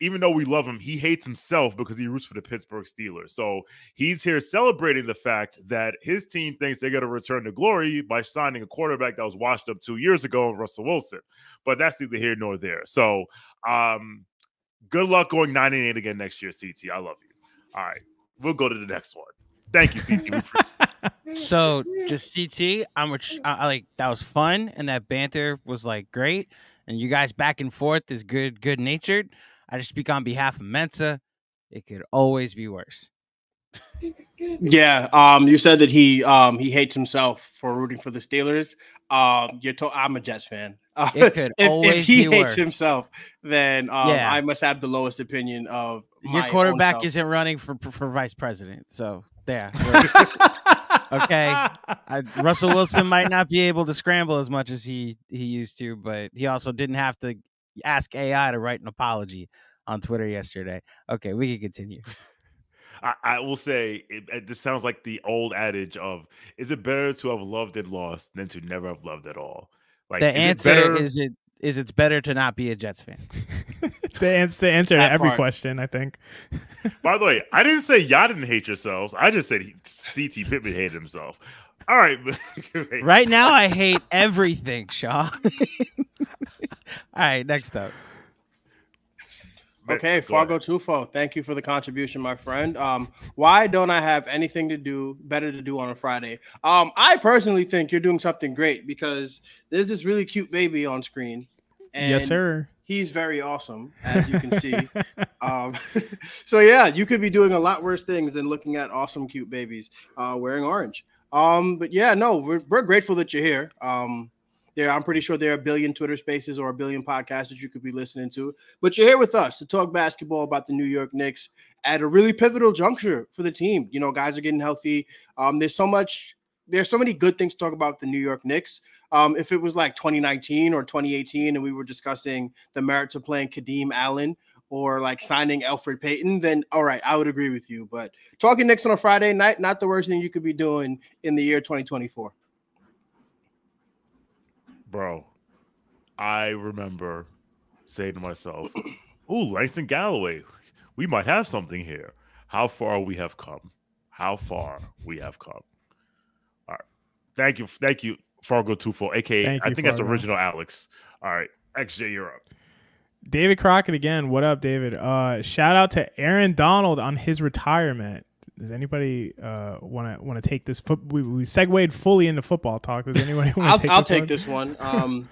Even though we love him, he hates himself because he roots for the Pittsburgh Steelers. So he's here celebrating the fact that his team thinks they're going to return to glory by signing a quarterback that was washed up two years ago, Russell Wilson. But that's neither here nor there. So, um, good luck going nine and eight again next year, CT. I love you. All right, we'll go to the next one. Thank you, CT. So just CT, I'm which I, I like that was fun and that banter was like great, and you guys back and forth is good, good natured. I just speak on behalf of Mensa. It could always be worse. Yeah. Um, you said that he um he hates himself for rooting for the Steelers. Um, you're to- I'm a Jets fan. Uh, It could if, always if he be hates worse. himself, then um, Yeah. I must have the lowest opinion of Your quarterback isn't running for for vice president, so there. Okay. I, Russell Wilson might not be able to scramble as much as he he used to, but he also didn't have to ask AI to write an apology on Twitter yesterday. Okay, we can continue. I, I will say it, it, this sounds like the old adage of is it better to have loved and lost than to never have loved at all? Like the is it answer better- is it is it's better to not be a Jets fan. the answer, the answer to every part. question, I think. By the way, I didn't say y'all didn't hate yourselves. I just said he, CT Pittman hated himself. All right, Right now I hate everything, Shaw. All right, next up. Okay, Go ahead. Fargo Tufo, thank you for the contribution, my friend. Um, why don't I have anything to do better to do on a Friday? Um, I personally think you're doing something great because there's this really cute baby on screen. And yes, sir. He's very awesome, as you can see. um, so yeah, you could be doing a lot worse things than looking at awesome, cute babies uh, wearing orange. Um, but yeah, no, we're, we're grateful that you're here. Um, there, I'm pretty sure there are a billion Twitter Spaces or a billion podcasts that you could be listening to. But you're here with us to talk basketball about the New York Knicks at a really pivotal juncture for the team. You know, guys are getting healthy. Um, there's so much. There's so many good things to talk about with the New York Knicks. Um, if it was like 2019 or 2018 and we were discussing the merits of playing Kadeem Allen or like signing Elfrid Payton, then all right, I would agree with you. But talking Knicks on a Friday night, not the worst thing you could be doing in the year 2024. Bro, I remember saying to myself, "Ooh, Langston Galloway, we might have something here. How far we have come. How far we have come." All right, thank you, thank you, Fargo Tufo, aka Thank I you, think that's original Alex. All right, XJ, you're up. David Crockett again. What up, David? Uh, shout out to Aaron Donald on his retirement. Does anybody want to want to take this? Foot, we, we segued fully into football talk. Does anybody want I'll, to take I'll this take one? this one.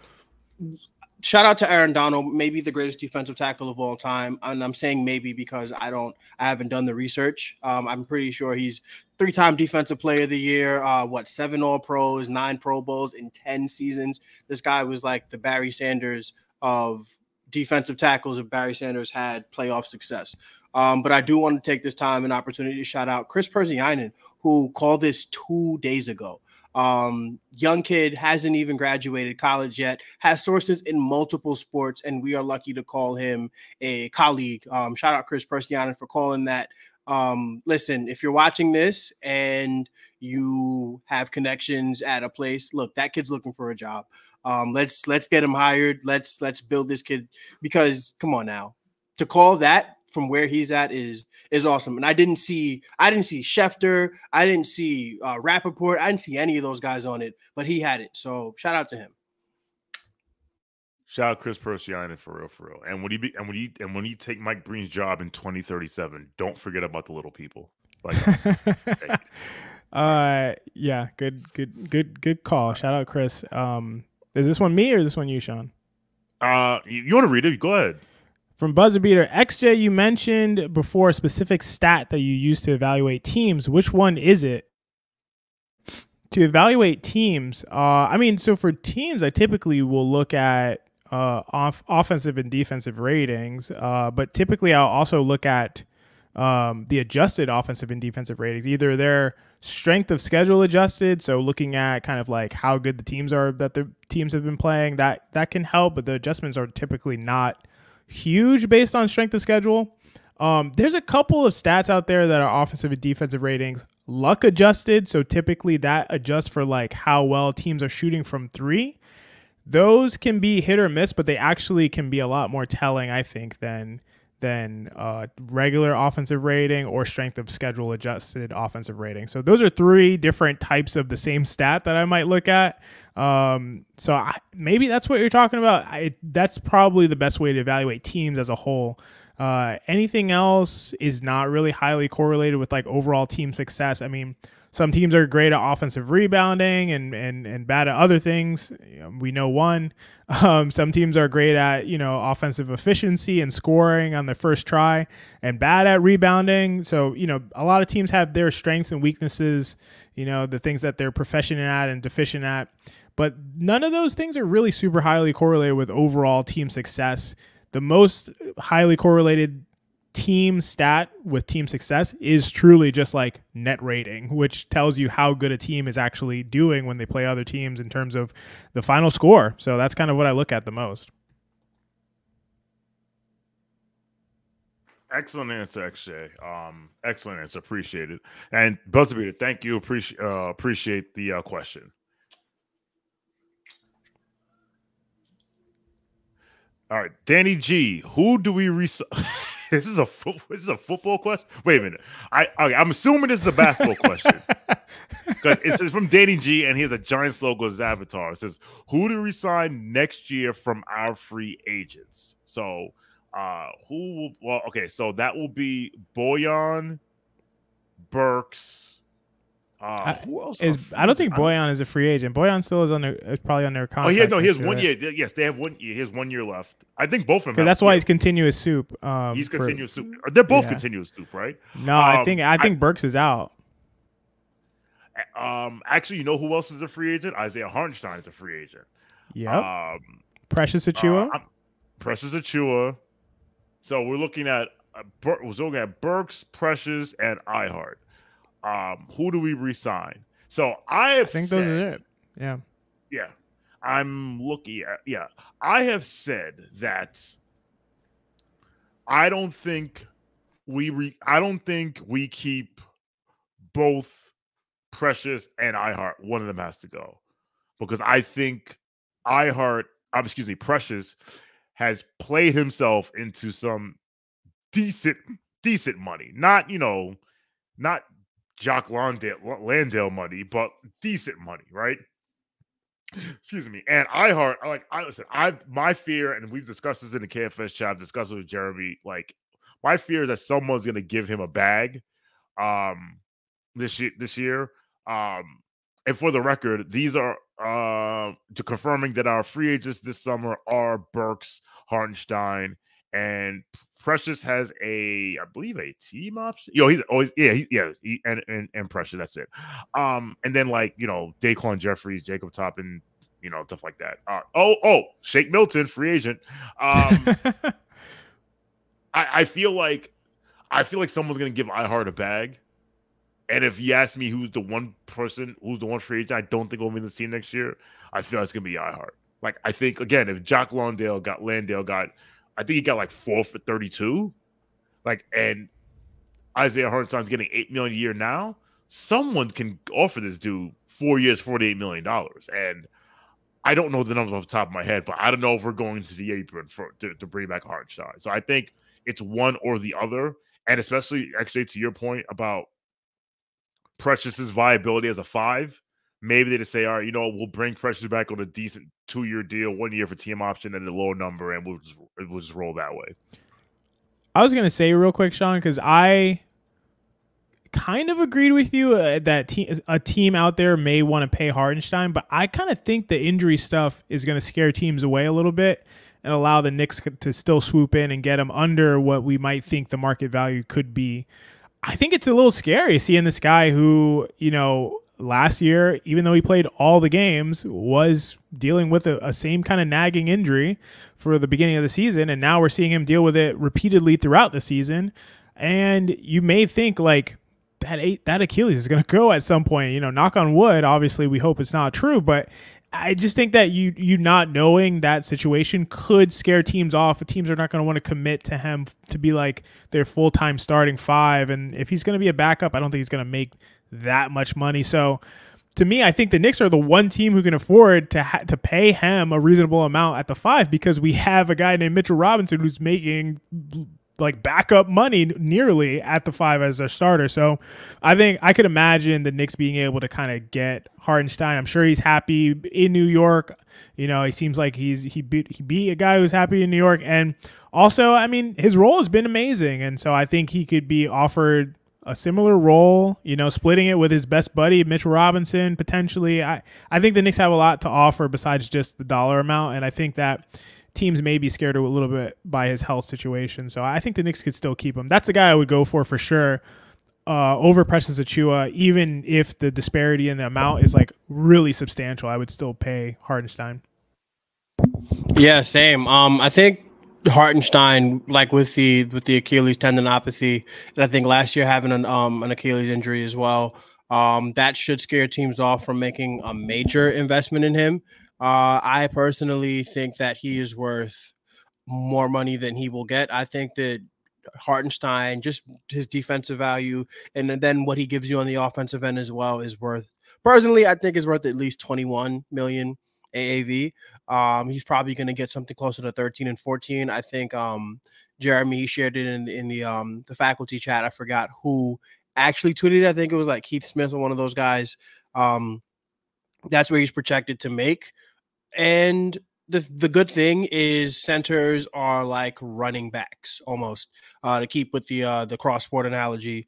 Um, shout out to Aaron Donald, maybe the greatest defensive tackle of all time. And I'm saying maybe because I don't, I haven't done the research. Um, I'm pretty sure he's three-time defensive player of the year. Uh, what seven All Pros, nine Pro Bowls in ten seasons. This guy was like the Barry Sanders of defensive tackles. If Barry Sanders had playoff success. Um, but I do want to take this time and opportunity to shout out Kris Pursiainen, who called this two days ago. Um, young kid hasn't even graduated college yet, has sources in multiple sports, and we are lucky to call him a colleague. Um, shout out Kris Pursiainen for calling that. Um, listen, if you're watching this and you have connections at a place, look, that kid's looking for a job. Um, let's let's get him hired. Let's let's build this kid because come on now, to call that from where he's at is is awesome. And I didn't see I didn't see Schefter, I didn't see uh, Rapoport, I didn't see any of those guys on it, but he had it. So shout out to him. Shout out Kris Pursiainen for real, for real. And when he be, and when he and when he take Mike Breen's job in 2037, don't forget about the little people. Like us. uh, yeah, good, good, good, good call. Shout out Chris. Um, is this one me or is this one you, Sean? uh, you, you want to read it? Go ahead. From Buzzer Beater, XJ, you mentioned before a specific stat that you use to evaluate teams. Which one is it? To evaluate teams, uh, I mean, so for teams, I typically will look at uh, off offensive and defensive ratings, uh, but typically I'll also look at um, the adjusted offensive and defensive ratings, either their strength of schedule adjusted, so looking at kind of like how good the teams are that the teams have been playing, that that can help, but the adjustments are typically not huge based on strength of schedule. Um, there's a couple of stats out there that are offensive and defensive ratings, luck adjusted. So typically that adjusts for like how well teams are shooting from three. Those can be hit or miss, but they actually can be a lot more telling, I think, than than uh, regular offensive rating or strength of schedule adjusted offensive rating. So those are three different types of the same stat that I might look at. Um, so I, maybe that's what you're talking about. I, that's probably the best way to evaluate teams as a whole. Uh, anything else is not really highly correlated with like overall team success. I mean, some teams are great at offensive rebounding and and and bad at other things. We know one. Um, some teams are great at you know offensive efficiency and scoring on the first try, and bad at rebounding. So you know a lot of teams have their strengths and weaknesses. You know the things that they're proficient at and deficient at. But none of those things are really super highly correlated with overall team success. The most highly correlated team stat with team success is truly just like net rating, which tells you how good a team is actually doing when they play other teams in terms of the final score. So that's kind of what I look at the most. Excellent answer, XJ. Um, excellent answer. Appreciate it. And Buzzbeater, thank you. Appreciate uh, appreciate the uh, question. All right, Danny G. Who do we re? this is a this is a football question. Wait a minute. I okay, I'm assuming this is a basketball question because it's from Danny G. and he has a Giants logo as his avatar. It says, "Who do we sign next year from our free agents?" So, uh, who will? Well, okay, so that will be Bojan, Burks. Uh, I- who else? Is I don't think Bojan is a free agent. Bojan still is under is probably under Oh, contract. he has, no, he has one year. Yes, they have one year. He has one year left. I think both of them. Have- that's why yeah, he's continuous soup. Um, he's for- continuous. soup. They're both yeah. continuous soup, right? No, I Um, think I think Burks is out. Um, actually, you know who else is a free agent? Isaiah Hartenstein is a free agent. Yep. Um, Precious Achiuwa. uh, Precious Achiuwa. So we're looking at uh, Bur- we're looking at Burks, Precious, and iHeart. Um, who do we resign? So I have I think those are it. Yeah. yeah i'm looking at yeah i have said that i don't think we re, i don't think we keep both precious and iheart one of them has to go because i think iheart um, excuse me precious has played himself into some decent decent money not you know not Jock Landale, money, but decent money, right? Excuse me. And I like I listen, I my fear, and we've discussed this in the KFS chat, I've discussed it with Jeremy. Like my fear is that someone's gonna give him a bag um this year this year. Um and for the record, these are uh to confirming that our free agents this summer are Burks, Hartenstein, and Precious has a, I believe, a team option. Yo, he's always yeah, he, yeah, he, and, and and Precious. That's it. Um, and then like you know, Daquan Jeffries, Jacob Toppin, you know, stuff like that. Uh, oh, oh, Shake Milton, free agent. Um, I, I feel like I feel like someone's gonna give iHeart a bag. And if you ask me who's the one person who's the one free agent I don't think will be in the team next year, I feel it's gonna be iHeart. Like I think again, if Jock Landale got Landale got, I think he got like four for thirty-two. Like and Isaiah Hartenstein's getting eight million a year now. Someone can offer this dude four years, forty-eight million dollars. And I don't know the numbers off the top of my head, but I don't know if we're going to the apron for to, to bring back Hartenstein. So I think it's one or the other. And especially actually to your point about Precious's viability as a five, maybe they just say, all right, you know, we'll bring Precious back on a decent two year deal, one year for team option and a low number, and we'll just, we'll just roll that way. I was gonna say real quick, Sean, because I kind of agreed with you uh, that te- a team out there may want to pay Hartenstein, but I kind of think the injury stuff is going to scare teams away a little bit and allow the Knicks to still swoop in and get him under what we might think the market value could be. I think it's a little scary seeing this guy who, you know, last year, even though he played all the games, was dealing with a, a, same kind of nagging injury for the beginning of the season. And now we're seeing him deal with it repeatedly throughout the season. And you may think, like, that eight, that Achilles is going to go at some point. You know, knock on wood. Obviously, we hope it's not true, but I just think that you you not knowing that situation could scare teams off. Teams are not going to want to commit to him to be like their full time starting five. And if he's going to be a backup, I don't think he's going to make that much money. So to me, I think the Knicks are the one team who can afford to ha- to pay him a reasonable amount at the five because we have a guy named Mitchell Robinson who's making like backup money nearly at the five as a starter. So I think I could imagine the Knicks being able to kind of get Hartenstein. I'm sure he's happy in New York. You know, he seems like he's he beat he beat a guy who's happy in New York. And also, I mean, his role has been amazing. And so I think he could be offered a similar role, you know, splitting it with his best buddy, Mitchell Robinson, potentially. I, I think the Knicks have a lot to offer besides just the dollar amount. And I think that teams may be scared a little bit by his health situation. So I think the Knicks could still keep him. That's the guy I would go for for sure. Uh, over Precious Achiuwa, even if the disparity in the amount is like really substantial, I would still pay Hartenstein. Yeah, same. Um, I think Hartenstein, like with the with the Achilles tendinopathy, and I think last year having an um an Achilles injury as well, um, that should scare teams off from making a major investment in him. Uh, I personally think that he is worth more money than he will get. I think that Hartenstein, just his defensive value, and then what he gives you on the offensive end as well, is worth. Personally, I think is worth at least twenty one million AAV. Um, he's probably going to get something closer to thirteen and fourteen. I think um, Jeremy he shared it in in the um the faculty chat. I forgot who actually tweeted. It. I think it was like Keith Smith or one of those guys. Um, that's where he's projected to make. And the the good thing is centers are like running backs almost. Uh, to keep with the uh, the cross sport analogy,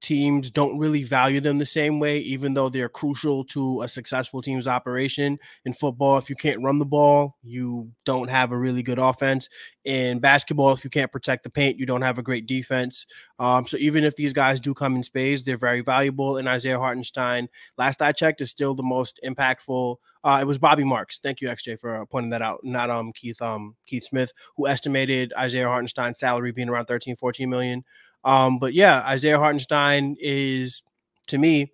teams don't really value them the same way, even though they're crucial to a successful team's operation. In football, if you can't run the ball, you don't have a really good offense. In basketball, if you can't protect the paint, you don't have a great defense. Um, so even if these guys do come in spades, they're very valuable. And Isaiah Hartenstein, last I checked, is still the most impactful. Uh, it was Bobby Marks. Thank you, XJ, for pointing that out. Not um Keith um Keith Smith, who estimated Isaiah Hartenstein's salary being around 13, 14 million. Um, but yeah, Isaiah Hartenstein is to me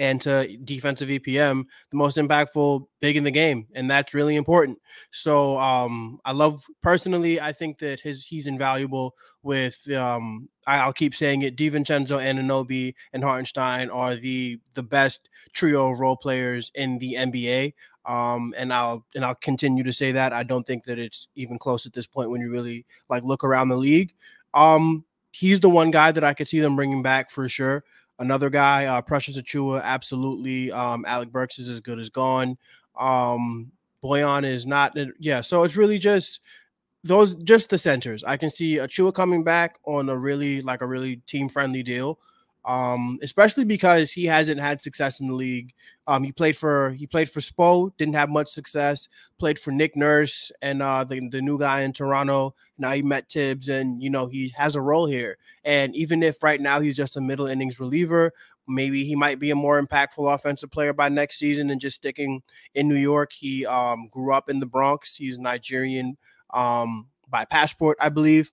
and to defensive EPM the most impactful big in the game, and that's really important. So um, I love personally. I think that his he's invaluable. With um, I, will keep saying it. DiVincenzo, Anunoby, and Hartenstein are the the best trio of role players in the NBA. Um, and I'll and I'll continue to say that. I don't think that it's even close at this point when you really like look around the league. Um, he's the one guy that I could see them bringing back for sure. Another guy, uh, Precious Achiuwa, absolutely. Um, Alec Burks is as good as gone. Um, Bojan is not. Yeah, so it's really just those, just the centers. I can see Achiuwa coming back on a really like a really team friendly deal um, especially because he hasn't had success in the league. Um, he played for he played for Spo, didn't have much success. Played for Nick Nurse and uh, the the new guy in Toronto. Now he met Thibs, and you know he has a role here. And even if right now he's just a middle innings reliever, maybe he might be a more impactful offensive player by next season. And just sticking in New York, he um, grew up in the Bronx. He's Nigerian um, by passport, I believe.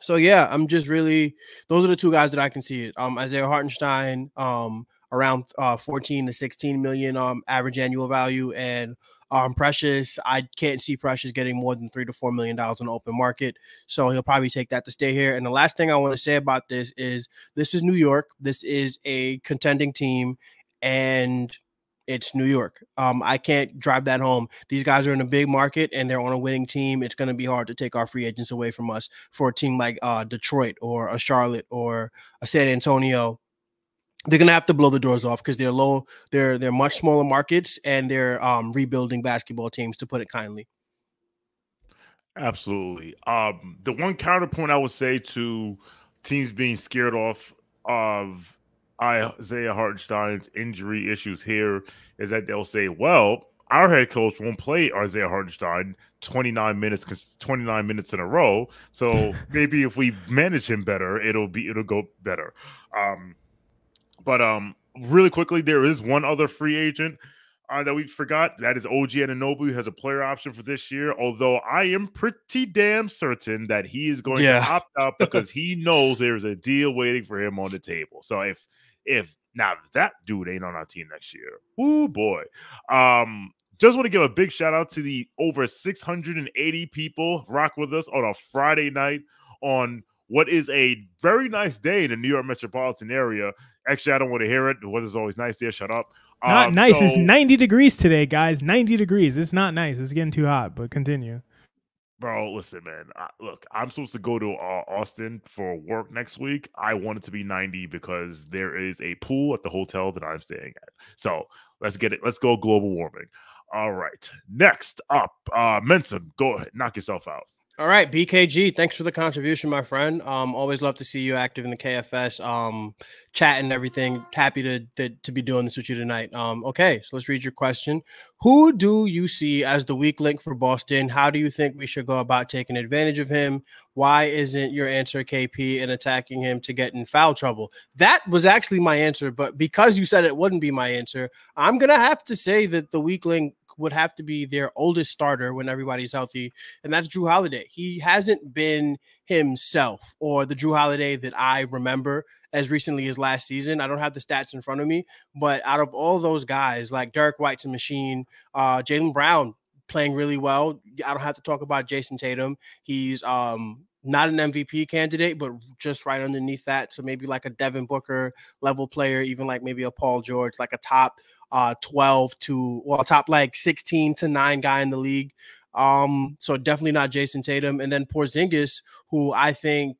So yeah, I'm just really those are the two guys that I can see it. Um, Isaiah Hartenstein, um, around uh 14 to 16 million um average annual value, and um Precious, I can't see Precious getting more than three to four million dollars on the open market. So he'll probably take that to stay here. And the last thing I want to say about this is this is New York. This is a contending team, and it's New York. Um, I can't drive that home. These guys are in a big market and they're on a winning team. It's going to be hard to take our free agents away from us for a team like uh, Detroit or a Charlotte or a San Antonio. they're gonna have to blow the doors off because they're low, they're they're much smaller markets and they're um, rebuilding basketball teams, to put it kindly. Absolutely. Um, the one counterpoint I would say to teams being scared off of Isaiah Hartenstein's injury issues here is that they'll say, well, our head coach won't play Isaiah Hartenstein 29 minutes 29 minutes in a row. So maybe if we manage him better, it'll be it'll go better. Um, but um, really quickly, there is one other free agent uh, that we forgot. That is OG Anunoby who has a player option for this year. Although I am pretty damn certain that he is going Yeah. to opt out because he knows there's a deal waiting for him on the table. So if if now that dude ain't on our team next year, oh boy. Um, just want to give a big shout out to the over 680 people rock with us on a Friday night on what is a very nice day in the New York metropolitan area. Actually, I don't want to hear it. The weather's always nice there. Shut up. Not Um, nice. it's 90 degrees today, guys. 90 degrees. It's not nice. It's getting too hot, but continue. Bro, listen, man. I, look, I'm supposed to go to uh, Austin for work next week. I want it to be 90 because there is a pool at the hotel that I'm staying at. So let's get it. Let's go global warming. All right. Next up, uh, Mensa, go ahead, knock yourself out. All right, BKG, thanks for the contribution, my friend. Um, always love to see you active in the KFS, um, chat and everything. Happy to, to to be doing this with you tonight. Um, okay, so let's read your question. Who do you see as the weak link for Boston? How do you think we should go about taking advantage of him? Why isn't your answer KP and attacking him to get in foul trouble? That was actually my answer, but because you said it wouldn't be my answer, I'm gonna have to say that the weak link would have to be their oldest starter when everybody's healthy and that's Jrue Holiday. He hasn't been himself or the Jrue Holiday that I remember as recently as last season. I don't have the stats in front of me, but out of all those guys, like Derrick White's a machine, uh, Jaylen Brown playing really well. I don't have to talk about Jayson Tatum. He's um not an MVP candidate, but just right underneath that. So maybe like a Devin Booker level player, even like maybe a Paul George, like a top uh 12 to well, top like 16 to 9 guy in the league. Um, so definitely not Jayson Tatum. And then Porzingis, who I think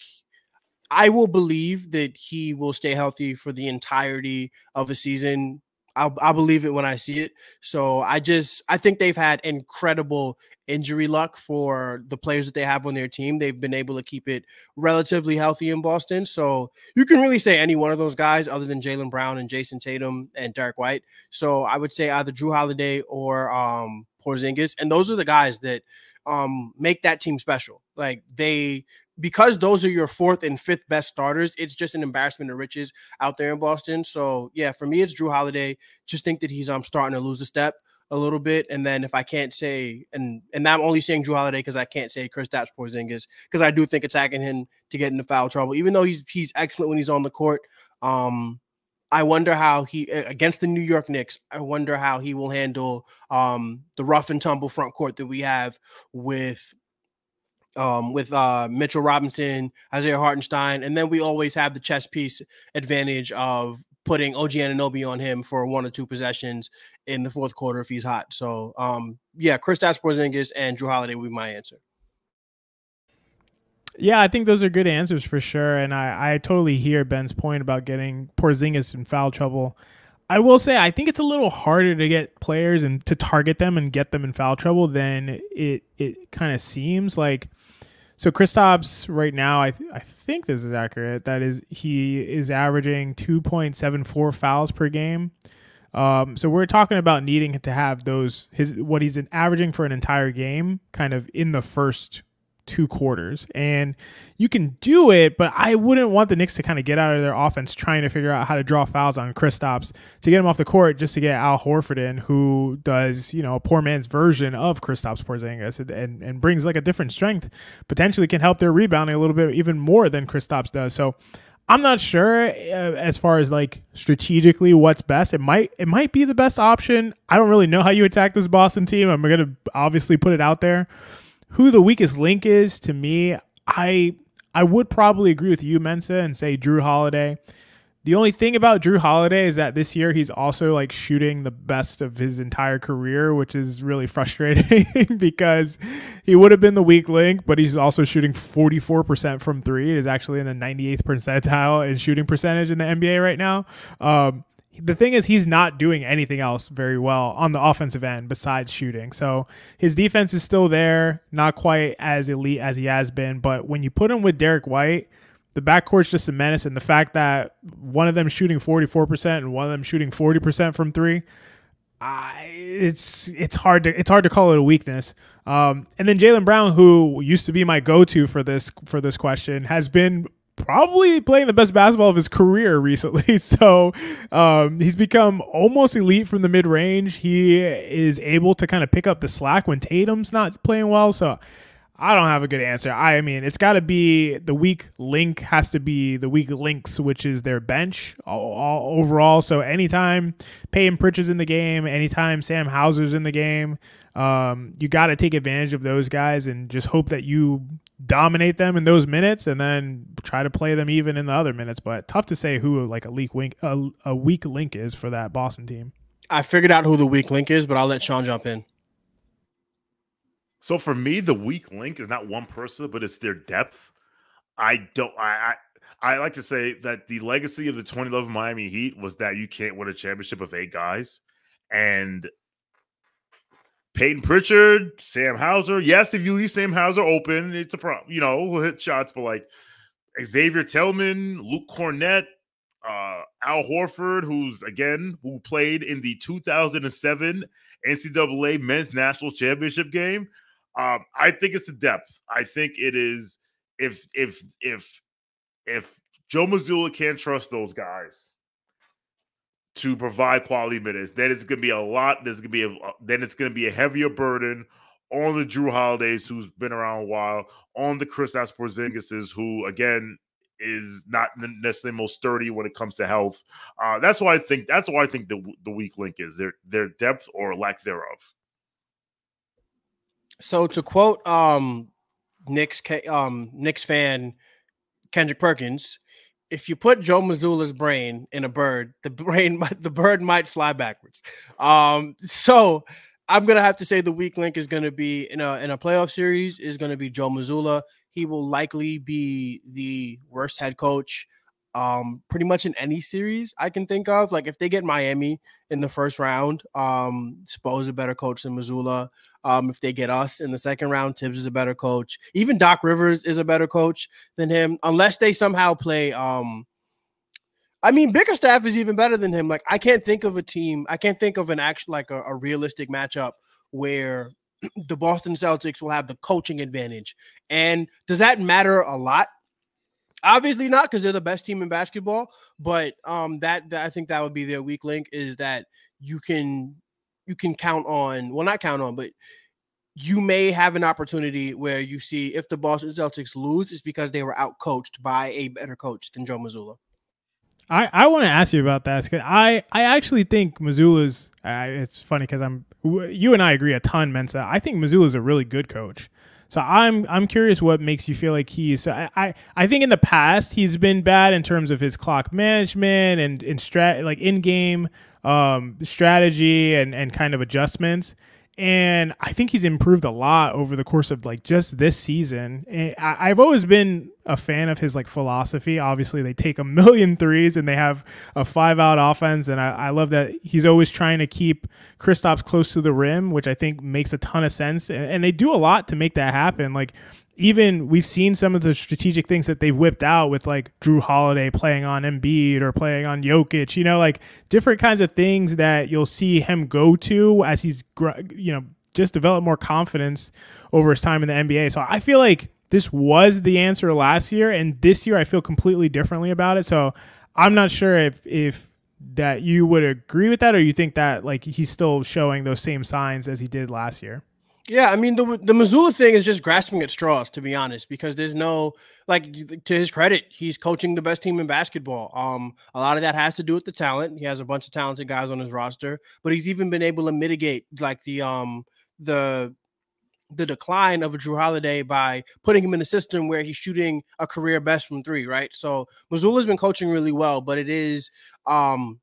I will believe that he will stay healthy for the entirety of a season. I'll, I'll believe it when I see it. So I just I think they've had incredible injury luck for the players that they have on their team. They've been able to keep it relatively healthy in Boston. So you can really say any one of those guys other than Jaylen Brown and Jayson Tatum and Derrick White. So I would say either Jrue Holiday or um Porzingis. And those are the guys that um make that team special. Like they because those are your fourth and fifth best starters, it's just an embarrassment of riches out there in Boston. So yeah, for me, it's Jrue Holiday. Just think that he's um starting to lose a step a little bit. And then if I can't say and and I'm only saying Jrue Holiday because I can't say Kristaps Porzingis because I do think attacking him to get into foul trouble, even though he's he's excellent when he's on the court. Um, I wonder how he against the New York Knicks. I wonder how he will handle um the rough and tumble front court that we have with um with uh Mitchell Robinson, Isaiah Hartenstein, and then we always have the chess piece advantage of putting OG Anunoby on him for one or two possessions in the fourth quarter if he's hot. So um yeah, Chris Porzingis and Jrue Holiday would be my answer. Yeah, I think those are good answers for sure. And I, I totally hear Ben's point about getting Porzingis in foul trouble. I will say I think it's a little harder to get players and to target them and get them in foul trouble than it it kind of seems like. So Kristaps right now, I th- I think this is accurate. That is, he is averaging two point seven four fouls per game. Um, so we're talking about needing to have those his what he's averaging for an entire game, kind of in the first two quarters. And you can do it, but I wouldn't want the Knicks to kind of get out of their offense trying to figure out how to draw fouls on Kristaps to get him off the court just to get Al Horford in, who does, you know, a poor man's version of Kristaps Porzingis and, and, and brings like a different strength, potentially can help their rebounding a little bit even more than Kristaps does. So I'm not sure uh, as far as like strategically what's best. It might it might be the best option. I don't really know how you attack this Boston team. I'm gonna obviously put it out there. Who the weakest link is to me, I I would probably agree with you, Mensa, and say Jrue Holiday. The only thing about Jrue Holiday is that this year he's also like shooting the best of his entire career, which is really frustrating because he would have been the weak link, but he's also shooting 44% from three. It is actually in the 98th percentile in shooting percentage in the NBA right now. Um, the thing is he's not doing anything else very well on the offensive end besides shooting. So his defense is still there, not quite as elite as he has been, but when you put him with Derrick White, the backcourt's just a menace, and the fact that one of them shooting 44% and one of them shooting 40% from three, I, it's it's hard to it's hard to call it a weakness. Um, and then Jaylen Brown, who used to be my go-to for this for this question, has been probably playing the best basketball of his career recently. So um, he's become almost elite from the mid range. He is able to kind of pick up the slack when Tatum's not playing well. So I don't have a good answer. I mean, it's got to be the weak link has to be the weak links, which is their bench all, all, overall. So anytime Payton Pritchard's in the game, anytime Sam Hauser's in the game, um, you got to take advantage of those guys and just hope that you dominate them in those minutes and then try to play them even in the other minutes. But tough to say who like a leak link a, a weak link is for that Boston team. I figured out who the weak link is, but I'll let Sean jump in. So for me, the weak link is not one person, but it's their depth. I don't. I, I I like to say that the legacy of the 2011 Miami Heat was that you can't win a championship of eight guys, and Payton Pritchard, Sam Hauser. Yes, if you leave Sam Hauser open, it's a problem. You know, we'll hit shots, but like Xavier Tillman, Luke Kornet, uh, Al Horford, who's again who played in the 2007 NCAA Men's National Championship game. Um, I think it's the depth. I think it is if if if if Joe Mazzulla can't trust those guys to provide quality minutes, then it's going to be a lot. There's going to be a then it's going to be a heavier burden on the Jrue Holidays, who's been around a while, on the Chris Porzingises, who again is not necessarily most sturdy when it comes to health. Uh, that's why I think that's why I think the the weak link is their their depth or lack thereof. So to quote um Knicks um Knicks fan Kendrick Perkins, if you put Joe Mazzulla's brain in a bird, the brain the bird might fly backwards. Um so I'm gonna have to say the weak link is gonna be in a in a playoff series is gonna be Joe Missoula. He will likely be the worst head coach um pretty much in any series I can think of. Like if they get Miami in the first round, um Spo is a better coach than Mazzulla. Um, if they get us in the second round, Thibs is a better coach. Even Doc Rivers is a better coach than him, unless they somehow play. Um, I mean, Bickerstaff is even better than him. Like, I can't think of a team. I can't think of an action like a, a realistic matchup where the Boston Celtics will have the coaching advantage. And does that matter a lot? Obviously not, because they're the best team in basketball. But um, that, that I think that would be their weak link is that you can you can count on, well, not count on, but you may have an opportunity where you see if the Boston Celtics lose, it's because they were outcoached by a better coach than Joe Mazzulla. I, I want to ask you about that because I, I actually think Mazzulla's. Uh, it's funny because I'm you and I agree a ton, Mensa. I think Mazzulla's a really good coach. So I'm I'm curious what makes you feel like he's. I, I, I think in the past he's been bad in terms of his clock management and in strat like in game um, strategy and, and kind of adjustments. And I think he's improved a lot over the course of like just this season. And I, have always been a fan of his like philosophy. Obviously, they take a million threes and they have a five out offense. And I, I love that he's always trying to keep Kristaps close to the rim, which I think makes a ton of sense. And, and they do a lot to make that happen. Like even we've seen some of the strategic things that they've whipped out with like Jrue Holiday playing on Embiid or playing on Jokic, you know, like different kinds of things that you'll see him go to as he's, you know, just develop more confidence over his time in the NBA. So I feel like this was the answer last year, and this year I feel completely differently about it. So I'm not sure if if that you would agree with that, or you think that like he's still showing those same signs as he did last year. Yeah, I mean the the Mazzulla thing is just grasping at straws, to be honest, because there's no like to his credit, he's coaching the best team in basketball. Um, a lot of that has to do with the talent. He has a bunch of talented guys on his roster, but he's even been able to mitigate like the um the the decline of a Jrue Holiday by putting him in a system where he's shooting a career best from three, right? So Mazzulla's been coaching really well, but it is um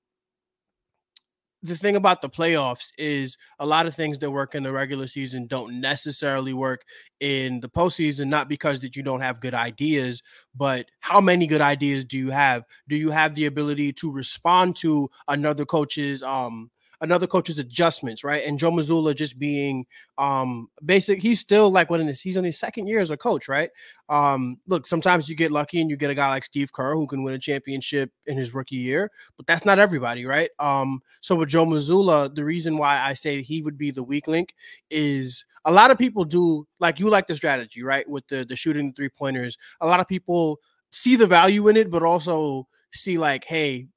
the thing about the playoffs is a lot of things that work in the regular season don't necessarily work in the postseason, not because that you don't have good ideas, but how many good ideas do you have? Do you have the ability to respond to another coach's um another coach's adjustments, right? And Joe Mazzulla just being um basic, he's still like what in his he's in his second year as a coach, right? Um, look, sometimes you get lucky and you get a guy like Steve Kerr who can win a championship in his rookie year, but that's not everybody, right? Um, so with Joe Mazzulla, the reason why I say he would be the weak link is a lot of people do like you like the strategy, right? With the the shooting three pointers. A lot of people see the value in it, but also see like, hey,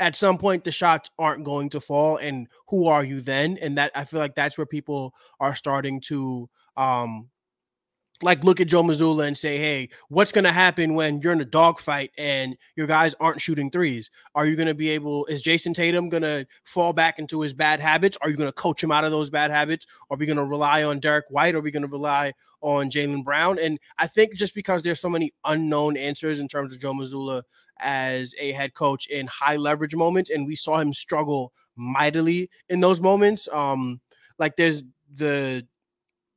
at some point the shots aren't going to fall and who are you then? And that i feel like that's where people are starting to um like look at Joe Mazzulla and say, "Hey, what's going to happen when you're in a dogfight and your guys aren't shooting threes? Are you going to be able? Is Jayson Tatum going to fall back into his bad habits? Are you going to coach him out of those bad habits? Are we going to rely on Derrick White? Are we going to rely on Jaylen Brown? And I think just because there's so many unknown answers in terms of Joe Mazzulla as a head coach in high leverage moments, and we saw him struggle mightily in those moments. Um, like there's the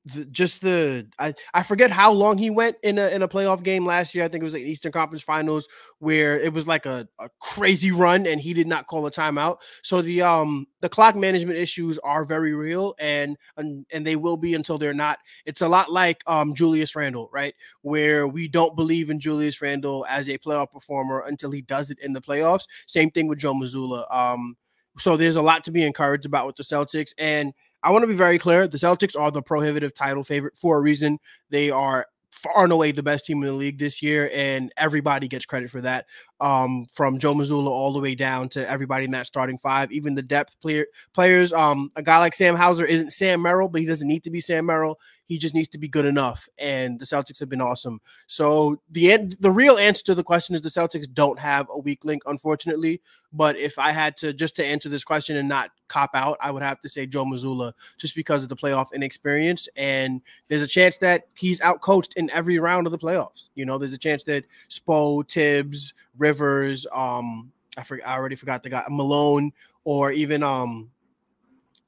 the, just the I, I forget how long he went in a in a playoff game last year. I think it was like Eastern Conference Finals where it was like a, a crazy run and he did not call a timeout. So the um the clock management issues are very real and and, and they will be until they're not. It's a lot like um Julius Randle, right? Where we don't believe in Julius Randle as a playoff performer until he does it in the playoffs. Same thing with Joe Mazzulla. Um so there's a lot to be encouraged about with the Celtics and I want to be very clear. The Celtics are the prohibitive title favorite for a reason. They are far and away the best team in the league this year, and everybody gets credit for that. Um, from Joe Mazzulla all the way down to everybody in that starting five, even the depth player players. Um, a guy like Sam Hauser isn't Sam Merrill, but he doesn't need to be Sam Merrill. He just needs to be good enough, and the Celtics have been awesome. So the end, the real answer to the question is the Celtics don't have a weak link, unfortunately. But if I had to just to answer this question and not cop out, I would have to say Joe Mazzulla, just because of the playoff inexperience, and there's a chance that he's outcoached in every round of the playoffs. You know, there's a chance that Spo, Thibs, Rivers, um, I forgot, I already forgot the guy Malone, or even um,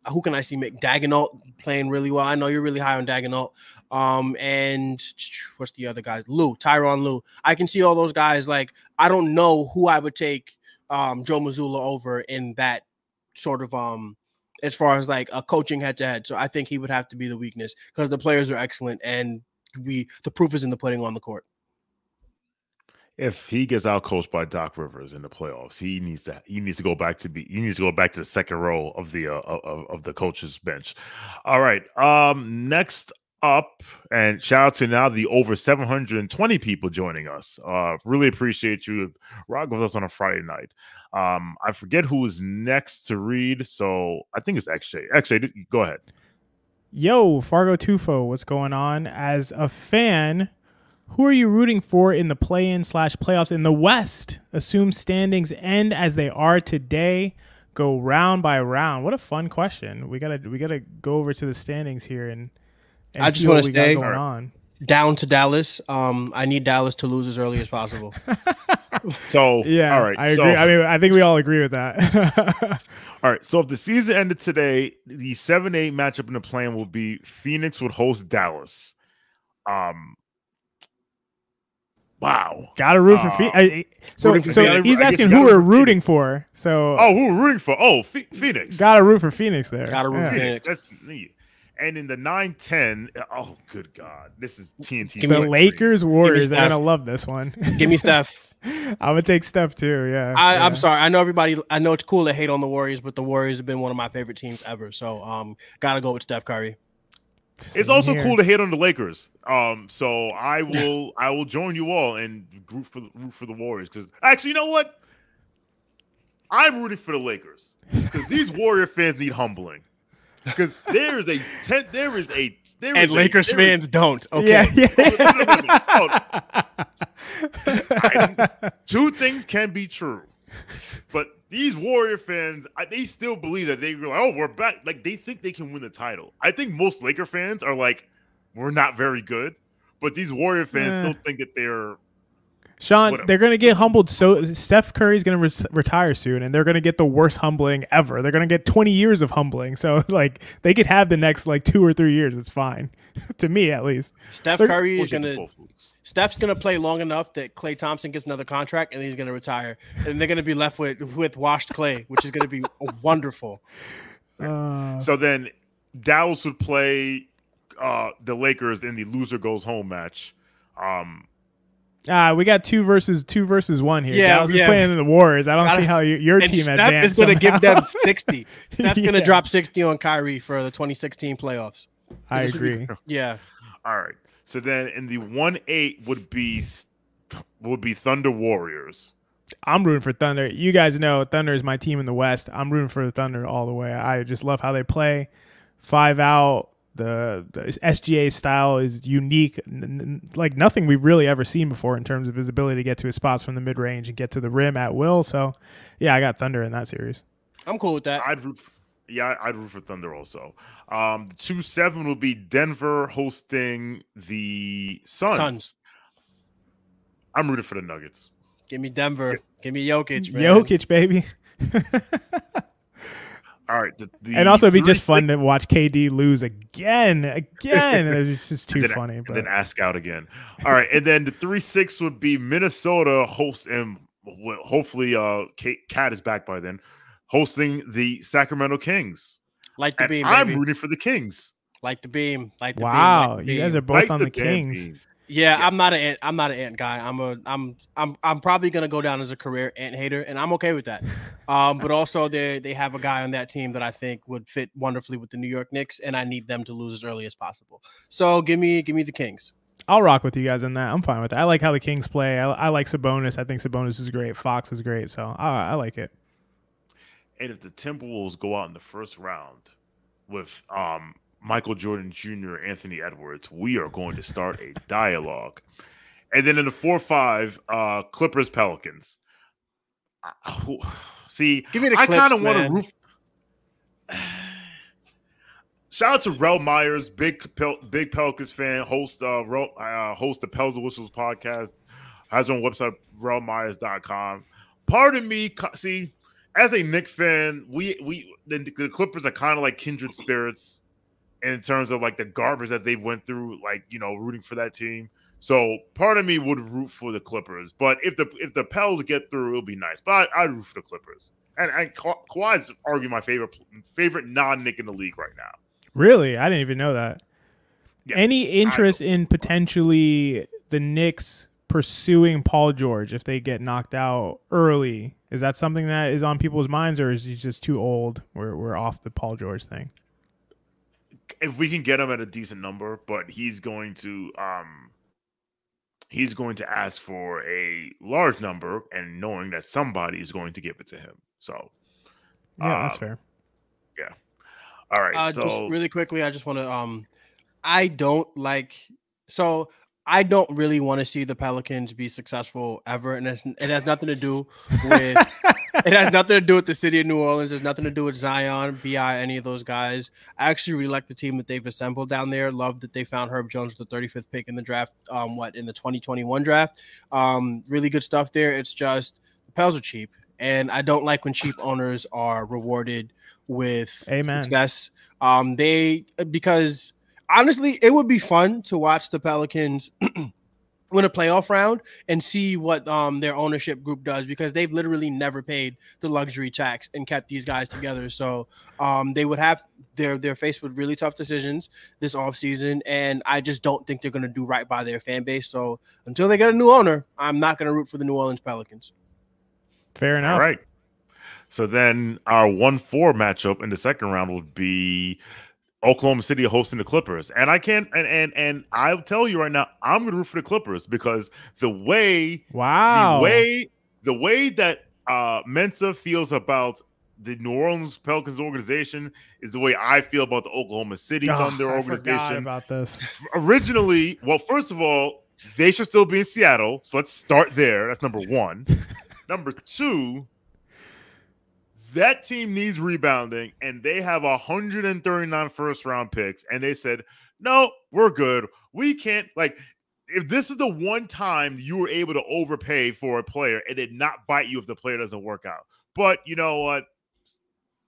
who can I see Mark Daigneault playing really well? I know you're really high on Daigneault. Um, and what's the other guys? Lue, Tyronn Lue. I can see all those guys. Like, I don't know who I would take um Joe Mazzulla over in that sort of um as far as like a coaching head to head. So I think he would have to be the weakness because the players are excellent and we the proof is in the pudding on the court. If he gets out coached by Doc Rivers in the playoffs, he needs to he needs to go back to be he needs to go back to the second row of the uh, of, of the coaches bench. All right. Um next up and shout out to now the over 720 people joining us. Uh really appreciate you rock with us on a Friday night. Um I forget who is next to read, so I think it's XJ. XJ, go ahead. Yo, Fargo Tufo, what's going on? As a fan, who are you rooting for in the play-in slash playoffs in the West? Assume standings end as they are today. Go round by round. What a fun question. We gotta we gotta go over to the standings here and, and I just see what wanna we got say- going on. Down to Dallas. Um, I need Dallas to lose as early as possible. So Yeah, all right. I so- agree. I mean, I think we all agree with that. All right. So if the season ended today, the seven eight matchup in the plan will be Phoenix would host Dallas. Um. Wow. Gotta root for Uh, Phoenix. I- So, rooting for so Phoenix. he's asking who we're root for rooting for. So, Oh, who we're rooting for? Oh, Phe- Phoenix. gotta root for Phoenix there. Gotta root Yeah. for Phoenix. Phoenix. That's neat. And in the 9-10, oh good God, this is TNT. Give The me- Point Lakers Warriors. They're gonna love this one. Give me Steph. I'm gonna take Steph too. Yeah. I, yeah. I'm sorry. I know everybody. I know it's cool to hate on the Warriors, but the Warriors have been one of my favorite teams ever. So, um, gotta go with Steph Curry. It's Same also here. cool to hate on the Lakers. Um, so I will I will join you all and root for the root for the Warriors because actually, you know what? I'm rooting for the Lakers because these Warrior fans need humbling. Because there is a ten, there is a there And a- Lakers is- fans don't. Okay. Yeah. yeah. Oh, two things can be true, but these Warrior fans, I- they still believe that they were like, oh, we're back. Like they think they can win the title. I think most Laker fans are like, we're not very good. But these Warrior fans Eh. still think that they're Sean, Whatever. they're going to get humbled. So Steph Curry's going to res- retire soon, and they're going to get the worst humbling ever. They're going to get 20 years of humbling. So like they could have the next like two or three years. It's fine, to me at least. Steph They're- Curry we'll is gonna. Steph's gonna play long enough that Klay Thompson gets another contract and he's gonna retire, and they're gonna be left with with washed Klay, which is gonna be wonderful. Uh, So then Dallas would play uh the Lakers in the loser goes home match. Um ah, we got two versus two versus one here. Yeah, Dallas is yeah. playing in the Warriors. I don't Gotta- see how your, your And team Steph advanced. is gonna give them sixty. Steph's gonna drop sixty on Kyrie for the 2016 playoffs. I This would be- agree. Yeah, all right. So then in the 1-8 would be would be Thunder Warriors. I'm rooting for Thunder. You guys know Thunder is my team in the West. I'm rooting for the Thunder all the way. I just love how they play. Five out. The, the SGA style is unique, n- n- like nothing we've really ever seen before in terms of his ability to get to his spots from the mid range and get to the rim at will. So, yeah, I got Thunder in that series. I'm cool with that. I'd root yeah, I'd root for Thunder also. Um 2-7 will be Denver hosting the Suns. Suns. I'm rooting for the Nuggets. Give me Denver. Give me Jokic, man. Jokic, baby. All right. The, the and also, it'd be just 3-6 fun to watch KD lose again, again. it's just too and then, funny. and But then ask out again. All right, and then the three six would be Minnesota host and hopefully uh Kate, Cat is back by then, hosting the Sacramento Kings. Like the And beam, I'm baby. rooting for the Kings. Like the beam. Like the wow, beam. Like the you guys are both Like on the, damn Kings. team. Yeah, Yes. I'm not an ant, I'm not an ant guy. I'm a I'm I'm I'm probably gonna go down as a career ant hater, and I'm okay with that. Um, but also they they have a guy on that team that I think would fit wonderfully with the New York Knicks, and I need them to lose as early as possible. So give me give me the Kings. I'll rock with you guys on that. I'm fine with that. I like how the Kings play. I, I like Sabonis. I think Sabonis is great. Fox is great. So I, I like it. And if the Timberwolves go out in the first round with um Michael Jordan Jr., Anthony Edwards, we are going to start a dialogue. And then in the four five, uh Clippers Pelicans. See, Give me the I kind of want to root. Shout out to Rel Myers, big Pel- big Pelicans fan, host uh, Rel, uh host the Pels and Whistles podcast, has own website relmyers.com. Part of me, see, as a Knick fan, we we the, the Clippers are kind of like kindred spirits in terms of like the garbage that they went through, like you know, rooting for that team. So part of me would root for the Clippers, but if the if the Pels get through, it'll be nice. But I, I'd root for the Clippers. And, and Ka- Kawhi's argue my favorite favorite non Knick in the league right now. Really, I didn't even know that. Yeah, Any interest in potentially the Knicks pursuing Paul George if they get knocked out early? Is that something that is on people's minds, or is he just too old? We're we're off the Paul George thing. If we can get him at a decent number, but he's going to um he's going to ask for a large number and knowing that somebody is going to give it to him. So Yeah, that's fair. Yeah. all right. Uh, so just really quickly, I just want to um, I don't like so I don't really want to see the Pelicans be successful ever, and it's, it has nothing to do with it has nothing to do with the city of New Orleans. There's nothing to do with Zion, Bi, any of those guys. I actually really like the team that they've assembled down there. Love that they found Herb Jones with the 35th pick in the draft. Um, what in the 2021 draft? Um, really good stuff there. It's just the Pels are cheap, and I don't like when cheap owners are rewarded with Amen. success. Um, they because honestly, it would be fun to watch the Pelicans win a playoff round and see what um their ownership group does because they've literally never paid the luxury tax and kept these guys together. So um they would have they're they're faced with really tough decisions this offseason and I just don't think they're gonna do right by their fan base. So until they get a new owner, I'm not gonna root for the New Orleans Pelicans. Fair enough. All right. So then our one four matchup in the second round would be Oklahoma City hosting the Clippers. And I can't and and and I'll tell you right now, I'm gonna root for the Clippers because the way Wow. the way the way that uh Mensa feels about the New Orleans Pelicans organization is the way I feel about the Oklahoma City Oh, Thunder organization. about this. Originally, well, first of all, they should still be in Seattle. So let's start there. That's number one. number two, that team needs rebounding, and they have 139 first round picks. And they said, no, we're good. We can't like if this is the one time you were able to overpay for a player and did not bite you if the player doesn't work out. But you know what?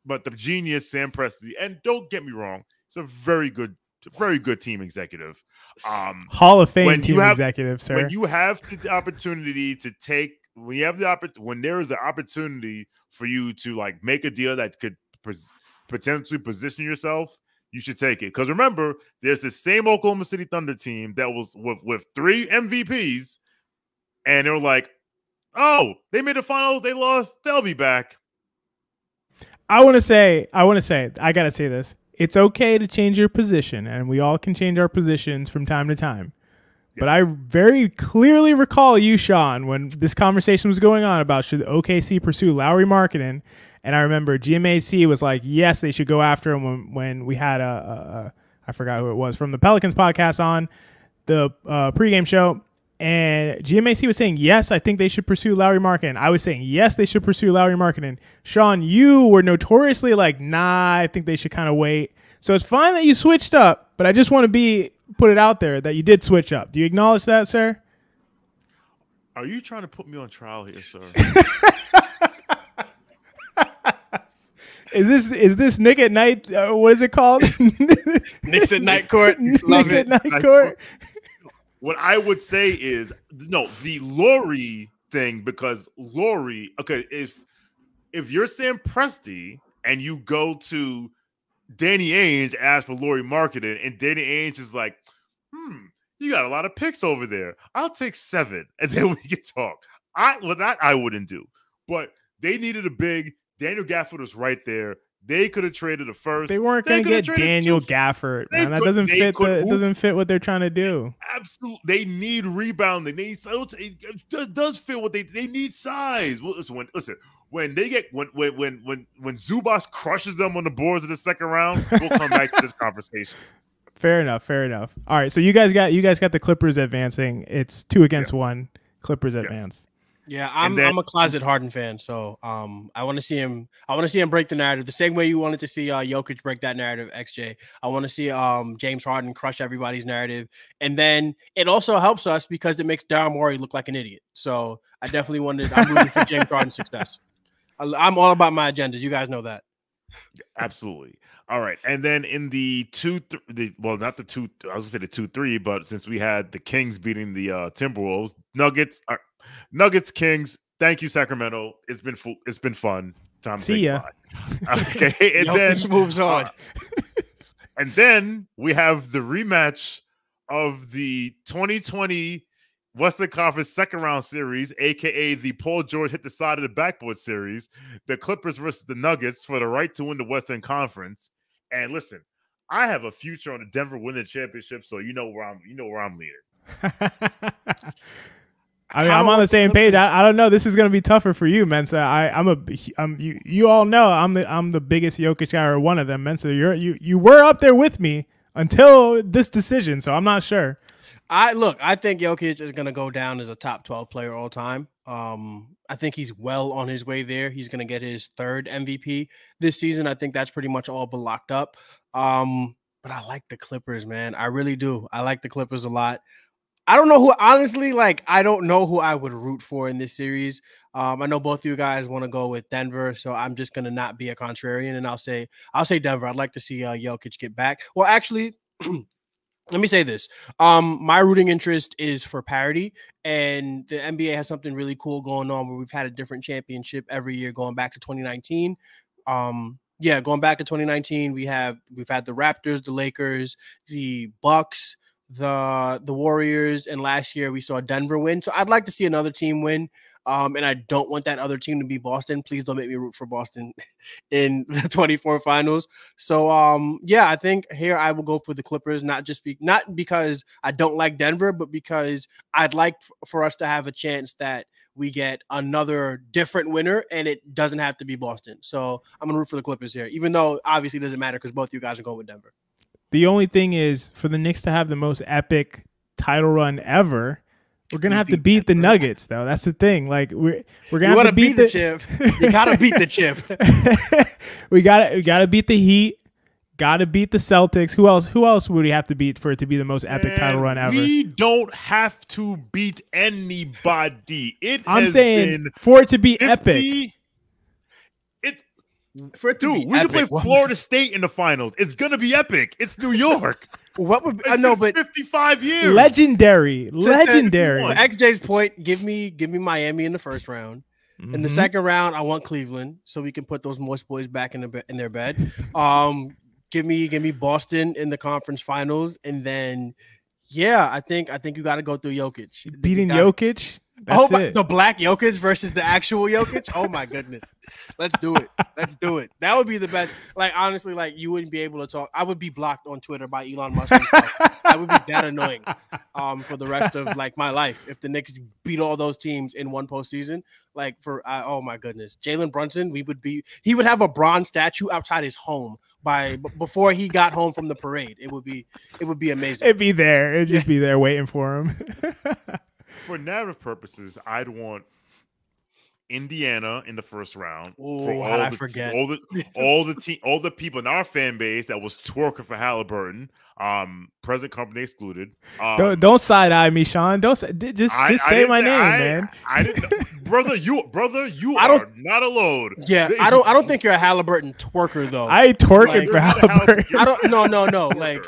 But the genius Sam Presti, and don't get me wrong, it's a very good, very good team executive. Um, Hall of Fame team have- executive, sir. when you have the opportunity to take when you have the oppor- when there is an opportunity for you to like make a deal that could pos- potentially position yourself you should take it because remember there's the same oklahoma city thunder team that was with with three mvps and they were like oh they made the finals they lost they'll be back I want to say, I want to say, I got to say this. It's okay to change your position, and we all can change our positions from time to time. But I very clearly recall you, Sean, when this conversation was going on about should OKC pursue Lauri Markkanen, and I remember GMAC was like, yes, they should go after him when, when we had a, a, a I forgot who it was from the Pelicans podcast on the uh, pregame show, and GMAC was saying yes, I think they should pursue Lauri Markkanen. I was saying yes, they should pursue Lauri Markkanen. Sean, you were notoriously like, nah, I think they should kind of wait. So it's fine that you switched up, but I just want to be put it out there that you did switch up. Do you acknowledge that, sir? are you trying to put me on trial here sir Is this is this Nick at night? Uh, what is it called? Knicks at night court. Love Nick it. at night Night court. what I would say is no, the Lauri thing because Lauri, okay, if if you're Sam Presti and you go to Danny Ainge asked for Lauri Markkanen, and Danny Ainge is like, hmm, you got a lot of picks over there. I'll take seven, and then we can talk. I well, that I wouldn't do, but they needed a big. Daniel Gafford was right there. They could have traded a first. They weren't going to get Daniel two- Gafford, man. That could- doesn't fit. The, it doesn't fit what they're trying to do. absolutely they need rebounding. They need so it does, feel what they they need size. Well, listen, listen when they get when when when when when Zubac crushes them on the boards of the second round, we'll come back to this conversation. Fair enough. Fair enough. All right. So you guys got you guys got the Clippers advancing. It's two against Yes. one. Clippers advance. Yeah, I'm then- I'm a closet Harden fan, so um I want to see him I want to see him break the narrative the same way you wanted to see uh Jokic break that narrative XJ. I want to see um James Harden crush everybody's narrative and then it also helps us because it makes Daryl Morey look like an idiot. So I definitely wanted I'm rooting for James Harden's success. I, I'm all about my agendas. You guys know that. Absolutely. All right, and then in the two, th- the well, not the two. I was gonna say the two three, but since we had the Kings beating the uh, Timberwolves, Nuggets, uh, Nuggets, Kings. Thank you, Sacramento. It's been fu- it's been fun. Time See say ya. Okay, and then Jokic moves on. uh, and then we have the rematch of the 2020 Western Conference second round series, aka the Paul George hit the side of the backboard series, the Clippers versus the Nuggets for the right to win the Western Conference. And listen, I have a future on the Denver winning championship, so you know where I'm you know where I'm leading. I mean, I'm on the same page. I, I don't know. This is gonna be tougher for you, Mensa. I, I'm a, I'm you. You all know I'm the, I'm the biggest Jokic guy or one of them, Mensa. You're, you, you were up there with me until this decision, so I'm not sure. I look, I think Jokic is going to go down as a top 12 player all time. Um, I think he's well on his way there. He's going to get his third MVP this season. I think that's pretty much all but locked up. Um, but I like the Clippers, man. I really do. I like the Clippers a lot. I don't know who, honestly, like, I don't know who I would root for in this series. Um, I know both of you guys want to go with Denver, so I'm just going to not be a contrarian and I'll say, I'll say Denver. I'd like to see uh, Jokic get back. Well, actually, let me say this. Um, my rooting interest is for parity, and the NBA has something really cool going on where we've had a different championship every year going back to 2019. Um, yeah, going back to 2019, we have we've had the Raptors, the Lakers, the Bucks, the the Warriors, and last year we saw Denver win. So I'd like to see another team win. Um, and I don't want that other team to be Boston. Please don't make me root for Boston in the 24 finals. So um, yeah, I think here I will go for the Clippers, not just be not because I don't like Denver, but because I'd like for us to have a chance that we get another different winner, and it doesn't have to be Boston. So I'm gonna root for the Clippers here, even though obviously it doesn't matter because both you guys are going with Denver. The only thing is for the Knicks to have the most epic title run ever, we're gonna We have to beat beat the Nuggets, though. That's the thing. Like we're we're gonna You have to beat, the chip? You gotta beat the chip. we got to we got to beat the Heat, Got to beat the Celtics. Who else? Who else would we have to beat for it to be the most epic title run ever? We don't have to beat anybody. It I'm has saying been for it to be 50 epic. It, For it to dude, be we can play Florida State in the finals. It's gonna be epic. It's New York. What would I know, but 55 years. Legendary, legendary. XJ's point, give me give me Miami in the first round. In the Mhm. second round, I want Cleveland so we can put those moist boys back in the be- in their bed. Um, give me give me Boston in the conference finals, and then yeah, I think I think you got to go through Jokic. Beating gotta- Jokic. That's it. the black Jokic versus the actual Jokic. Oh my goodness, let's do it. Let's do it. That would be the best. Like honestly, like you wouldn't be able to talk. I would be blocked on Twitter by Elon Musk. I would be that annoying um, for the rest of like my life if the Knicks beat all those teams in one postseason. Like for uh, oh my goodness, Jalen Brunson, we would be he would have a bronze statue outside his home by before he got home from the parade. It would be it would be amazing. It'd be there. It'd just be there waiting for him. For narrative purposes, I'd want Indiana in the first round. Ooh, for how'd I the, forget? all the all the te- all the people in our fan base that was twerking for Halliburton, um, present company excluded. Um, don't don't side eye me, Sean. Don't say, just I- just I say didn't my name, I- man. I didn't, brother. You, brother, you I don't- not alone. yeah, They- I don't I don't think you're a Halliburton twerker though. I ain't twerking Like, for you're not a Halliburton. I don't no no no like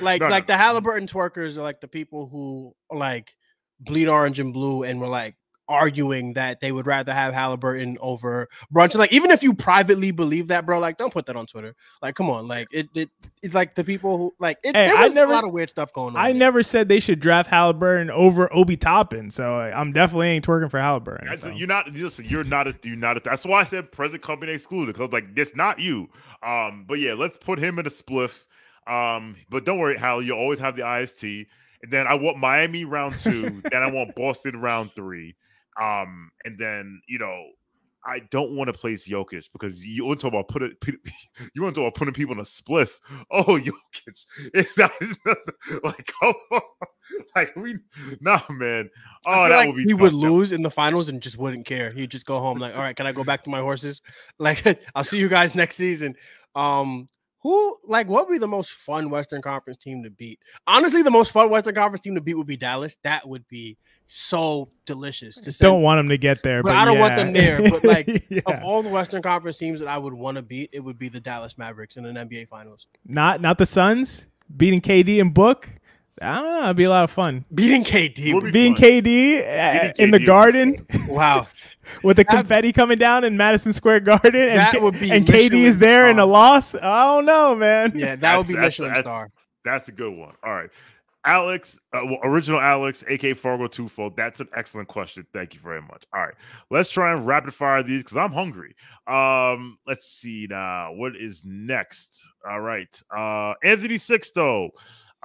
like No, no. like the Halliburton twerkers are like the people who like bleed orange and blue and were like arguing that they would rather have Halliburton over Brunson. Like even if you privately believe that, bro, like don't put that on Twitter. Like come on, like it, it it's like the people who like it, Hey, there I was never- a lot of weird stuff going on. I there. never said they should draft Halliburton over Obi Toppin, so I'm definitely ain't twerking for Halliburton. So. You're not. Listen, you're not. A, you're not. A, that's why I said present company excluded because like it's not you. Um, but yeah, let's put him in a spliff. Um, but don't worry, Hal. You always have the IST. And then I want Miami round two. then I want Boston round three. Um, and then you know. I don't want to place Jokic because you want to talk about put it. You want to talk about putting people in a spliff. Oh, Jokic! It's that it's not, like come on, like we nah, man. Oh, that like would be he would lose in the finals and just wouldn't care. He'd just go home like, all right, can I go back to my horses? Like, I'll see you guys next season. Um, who like what would be the most fun Western Conference team to beat? Honestly, the most fun Western Conference team to beat would be Dallas. That would be so delicious to send. don't want them to get there, But but, I don't want them there, but, like, Yeah. of all the Western Conference teams that I would want to beat, it would be the Dallas Mavericks in an NBA Finals. not not the Suns beating KD and Book. I don't know. It'd be a lot of fun. Beating KD. Would would be Being fun. KD uh, in the Garden Wow. With the That- confetti coming down in Madison Square Garden, and, That would be and KD is Michelin there in a star. loss. I don't know, man. Yeah, that would be that's- Michelin that's- star. That's a good one. All right. Alex, uh, well, original Alex, AK Fargo Twofold. That's an excellent question. Thank you very much. All right. Let's try and rapid fire these because I'm hungry. Um, let's see now. What is next? All right. Uh Anthony Sixto.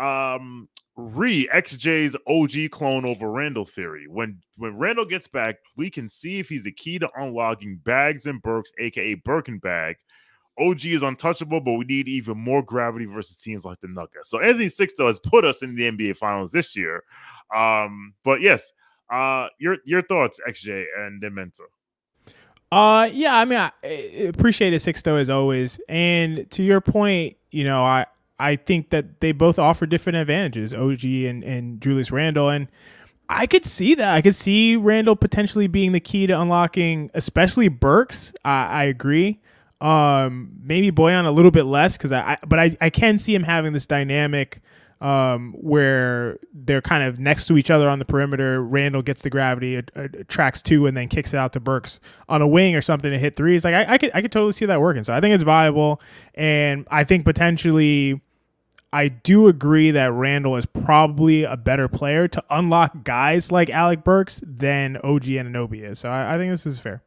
Um re XJ's OG clone over Randle theory. When when Randle gets back, we can see if he's the key to unlocking bags and Burks, aka Birkin bag. OG is untouchable, but we need even more gravity versus teams like the Nuggets. So Anthony Sixto has put us in the NBA Finals this year. Um, but yes, uh, your your thoughts, XJ and Demento. Uh, yeah, I mean, I, I appreciate it, Sixto, as always. And to your point, you know, I I think that they both offer different advantages, OG and and Julius Randle, and I could see that. I could see Randle potentially being the key to unlocking, especially Burks. I, I agree. Um, maybe Bojan a little bit less because I, I, but I I can see him having this dynamic um, where they're kind of next to each other on the perimeter. Randle gets the gravity, tracks two, and then kicks it out to Burks on a wing or something to hit threes. Like I, I could, I could totally see that working. So I think it's viable, and I think potentially, I do agree that Randle is probably a better player to unlock guys like Alec Burks than OG Anunoby is. So I, I think this is fair.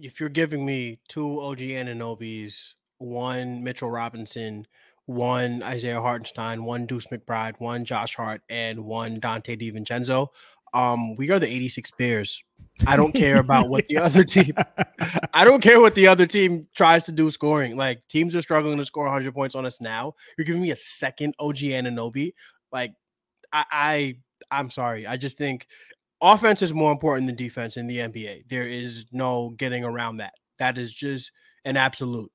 if you're giving me two OG Anunobys, one Mitchell Robinson, one Isaiah Hartenstein, one Deuce McBride, one Josh Hart, and one Donte DiVincenzo, um, we are the 86 Bears. I don't care about what the other team. I don't care what the other team tries to do scoring. Like teams are struggling to score 100 points on us now. You're giving me a second OG Anunoby. Like I, I I'm sorry. I just think offense is more important than defense in the NBA. There is no getting around that. That is just an absolute.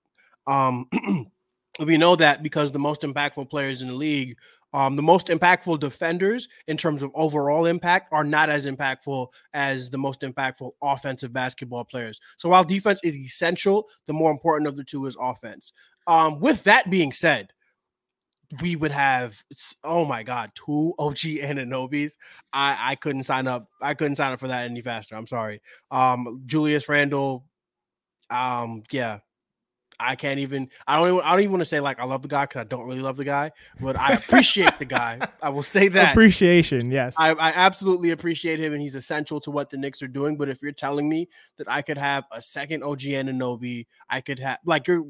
Um, we know that because the most impactful players in the league, um, the most impactful defenders in terms of overall impact are not as impactful as the most impactful offensive basketball players. So while defense is essential, the more important of the two is offense. Um, with that being said, we would have oh my god two OG Anunobys. I I couldn't sign up. I couldn't sign up for that any faster. I'm sorry. Um, Julius Randle. Um, yeah, I can't even. I don't. Even, I don't even want to say like I love the guy because I don't really love the guy, but I appreciate the guy. I will say that appreciation. Yes, I, I absolutely appreciate him, and he's essential to what the Knicks are doing. But if you're telling me that I could have a second OG Anunoby, I could have like you're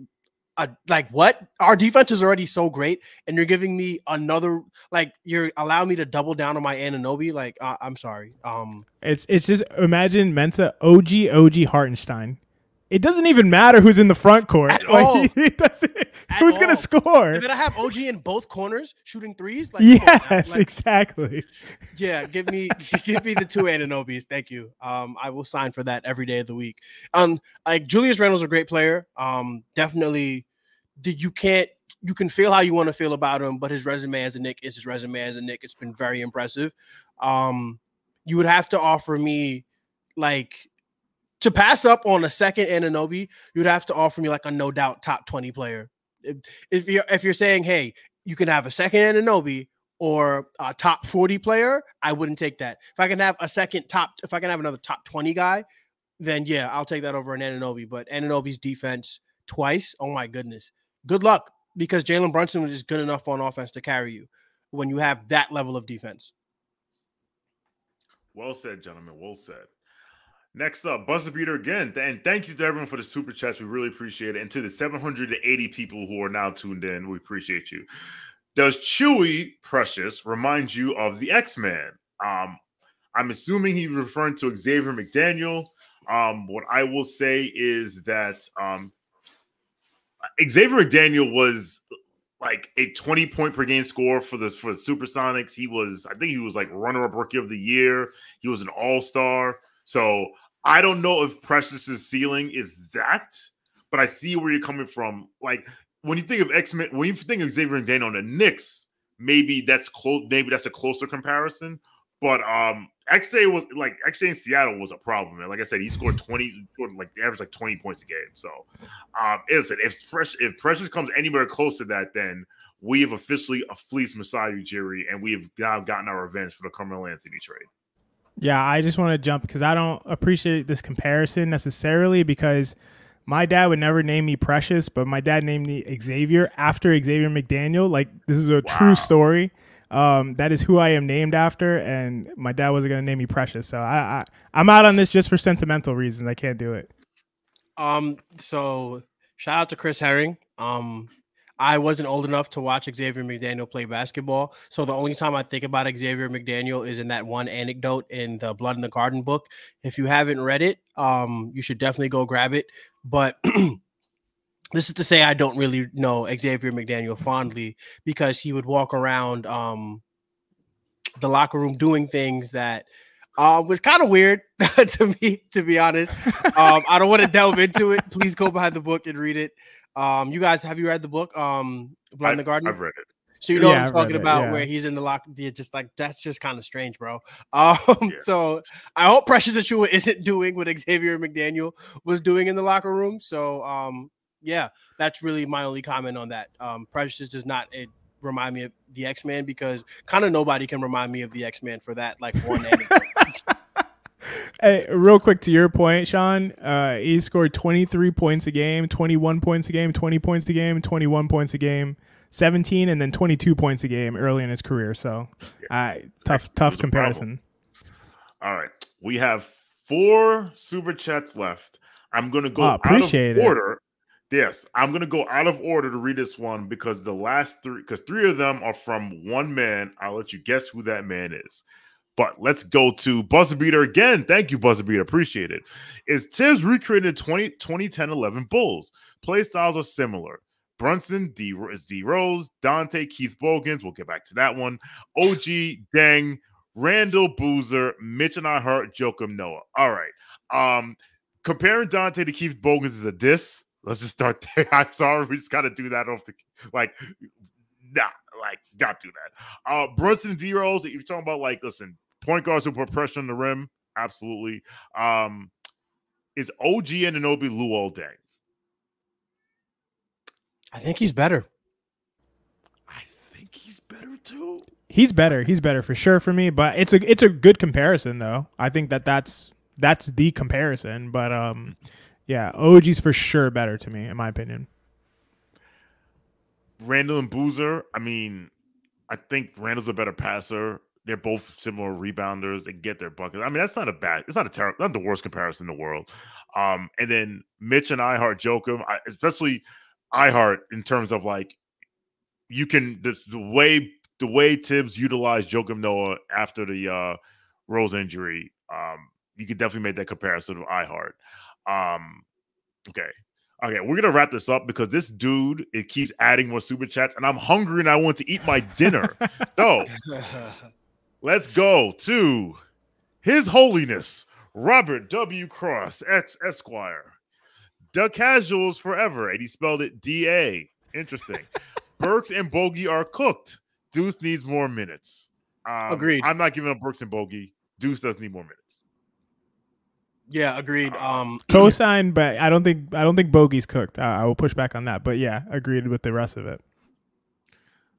uh, like what? Our defense is already so great, and you're giving me another like you're allowing me to double down on my Anunoby. Like uh, I'm sorry. Um, it's it's just imagine Mensa OG OG Hartenstein. It doesn't even matter who's in the front court. At like, all. it doesn't- At who's all. gonna score? and then I have OG in both corners shooting threes. Like, yes, like, exactly. yeah, give me give me the two Anunobys. Thank you. Um, I will sign for that every day of the week. Um, like Julius Randle's a great player. Um, definitely. Did you can't you can feel how you want to feel about him, but his resume as a Knick is his resume as a Knick. It's been very impressive. Um, you would have to offer me like to pass up on a second Anunoby, you'd have to offer me like a no doubt top 20 player. If, you're if you're saying, hey, you can have a second Anunoby or a top 40 player, I wouldn't take that. If I can have a second top, if I can have another top 20 guy, then yeah, I'll take that over an Anunoby. But Anunoby's defense twice, oh my goodness. Good luck because Jalen Brunson was just good enough on offense to carry you when you have that level of defense. Well said, gentlemen. Well said. Next up, buzzer beater again. And thank you to everyone for the super chats. We really appreciate it. And to the 780 people who are now tuned in, we appreciate you. Does Chewy Precious remind you of the X Men? Um, I'm assuming he's referring to Xavier McDaniel. Um, what I will say is that um, Xavier McDaniel was like a 20 point per game score for the for the Supersonics. He was, I think he was like runner up rookie of the year. He was an all-star. So I don't know if Precious's ceiling is that, but I see where you're coming from. Like when you think of X-Men, when you think of Xavier and McDaniel on the Knicks, maybe that's close, maybe that's a closer comparison. But um XJ was like XJ in Seattle was a problem, man. Like I said, he scored 20, scored like average like 20 points a game. So um listen, if Precious if Precious comes anywhere close to that, then we have officially a fleece Masai Ujiri, and we have now gotten our revenge for the Carmelo Anthony trade. Yeah, I just want to jump because I don't appreciate this comparison necessarily because my dad would never name me Precious, but my dad named me Xavier after Xavier McDaniel. Like this is a Wow. true story. Um, that is who I am named after, and my dad wasn't gonna name me Precious, so I, I I'm out on this just for sentimental reasons. I can't do it. Um, so shout out to Chris Herring. Um, I wasn't old enough to watch Xavier McDaniel play basketball. So the only time I think about Xavier McDaniel is in that one anecdote in the Blood in the Garden book. If you haven't read it, um, you should definitely go grab it. But this is to say I don't really know Xavier McDaniel fondly because he would walk around um the locker room doing things that uh, was kind of weird to me, to be honest. Um, I don't want to delve into it. Please go behind the book and read it. Um, you guys, have you read the book, um, Blind in the Garden? I've read it. So you know Yeah, what I'm I've read talking it, about, yeah. where he's in the lock. Yeah, just like that's just kind of strange, bro. Um, Yeah. so I hope Precious Achiuwa isn't doing what Xavier McDaniel was doing in the locker room. So um, yeah, that's really my only comment on that. Um, Precious does not it remind me of the X Men because kind of nobody can remind me of the X Men for that like one. Hey, real quick to your point, Sean. Uh, he scored 23 points a game, 21 points a game, 20 points a game, 21 points a game, 17, and then 22 points a game early in his career. So, uh, tough, tough comparison. All right. We have four super chats left. I'm going to go Oh, out of it. order. Yes, I'm going to go out of order to read this one because the last three, because three of them are from one man. I'll let you guess who that man is. But let's go to Buzzer Beater again. Thank you, Buzzer Beater. Appreciate it. Is Thibs recreated 20, 2010 11 Bulls? Play styles are similar. Brunson, D is D Rose, Donte, Keith Bogans. We'll get back to that one. OG, Deng, Randle Boozer, Mitch and I hurt, Joakim Noah. All right. Um, comparing Donte to Keith Bogans is a diss. Let's just start there. I'm sorry, we just got to do that off the like, nah, like, not do that. Uh, Brunson D Rose, you're talking about like, listen, point guards who put pressure on the rim, absolutely. Um, is OG Anunoby Luol Deng? I think he's better. I think he's better too. He's better. He's better for sure for me. But it's a it's a good comparison though. I think that that's that's the comparison. But um, yeah, OG's for sure better to me in my opinion. Randle and Boozer. I mean, I think Randle's a better passer. They're both similar rebounders. and get their buckets. I mean, that's not a bad. It's not a terrible. Not the worst comparison in the world. Um, and then Mitch and iHeart Joakim, I, especially iHeart in terms of like you can the, the way the way Thibs utilized Joakim Noah after the uh, Rose injury. Um, you could definitely make that comparison with iHeart. Um, okay. Okay, we're gonna wrap this up because this dude it keeps adding more super chats, and I'm hungry and I want to eat my dinner. so let's go to His Holiness Robert W. Cross, ex Esquire. The casuals forever, and he spelled it D A. Interesting. Burks and Bogey are cooked. Deuce needs more minutes. Um, Agreed. I'm not giving up Burks and Bogey. Deuce does need more minutes. yeah, agreed. Um, Co-sign, but I don't think I don't think Bogey's cooked. I, I will push back on that. But yeah, agreed with the rest of it.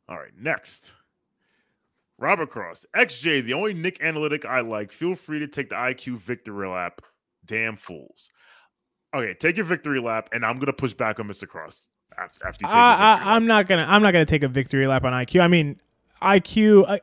All right, next. Robert Cross, XJ, the only Knick analytic I like. Feel free to take the IQ victory lap. Damn fools. Okay, take your victory lap, and I'm gonna push back on Mr. Cross after, after you take your I, victory I, lap. I'm not gonna I'm not gonna take a victory lap on IQ. I mean, IQ. Uh,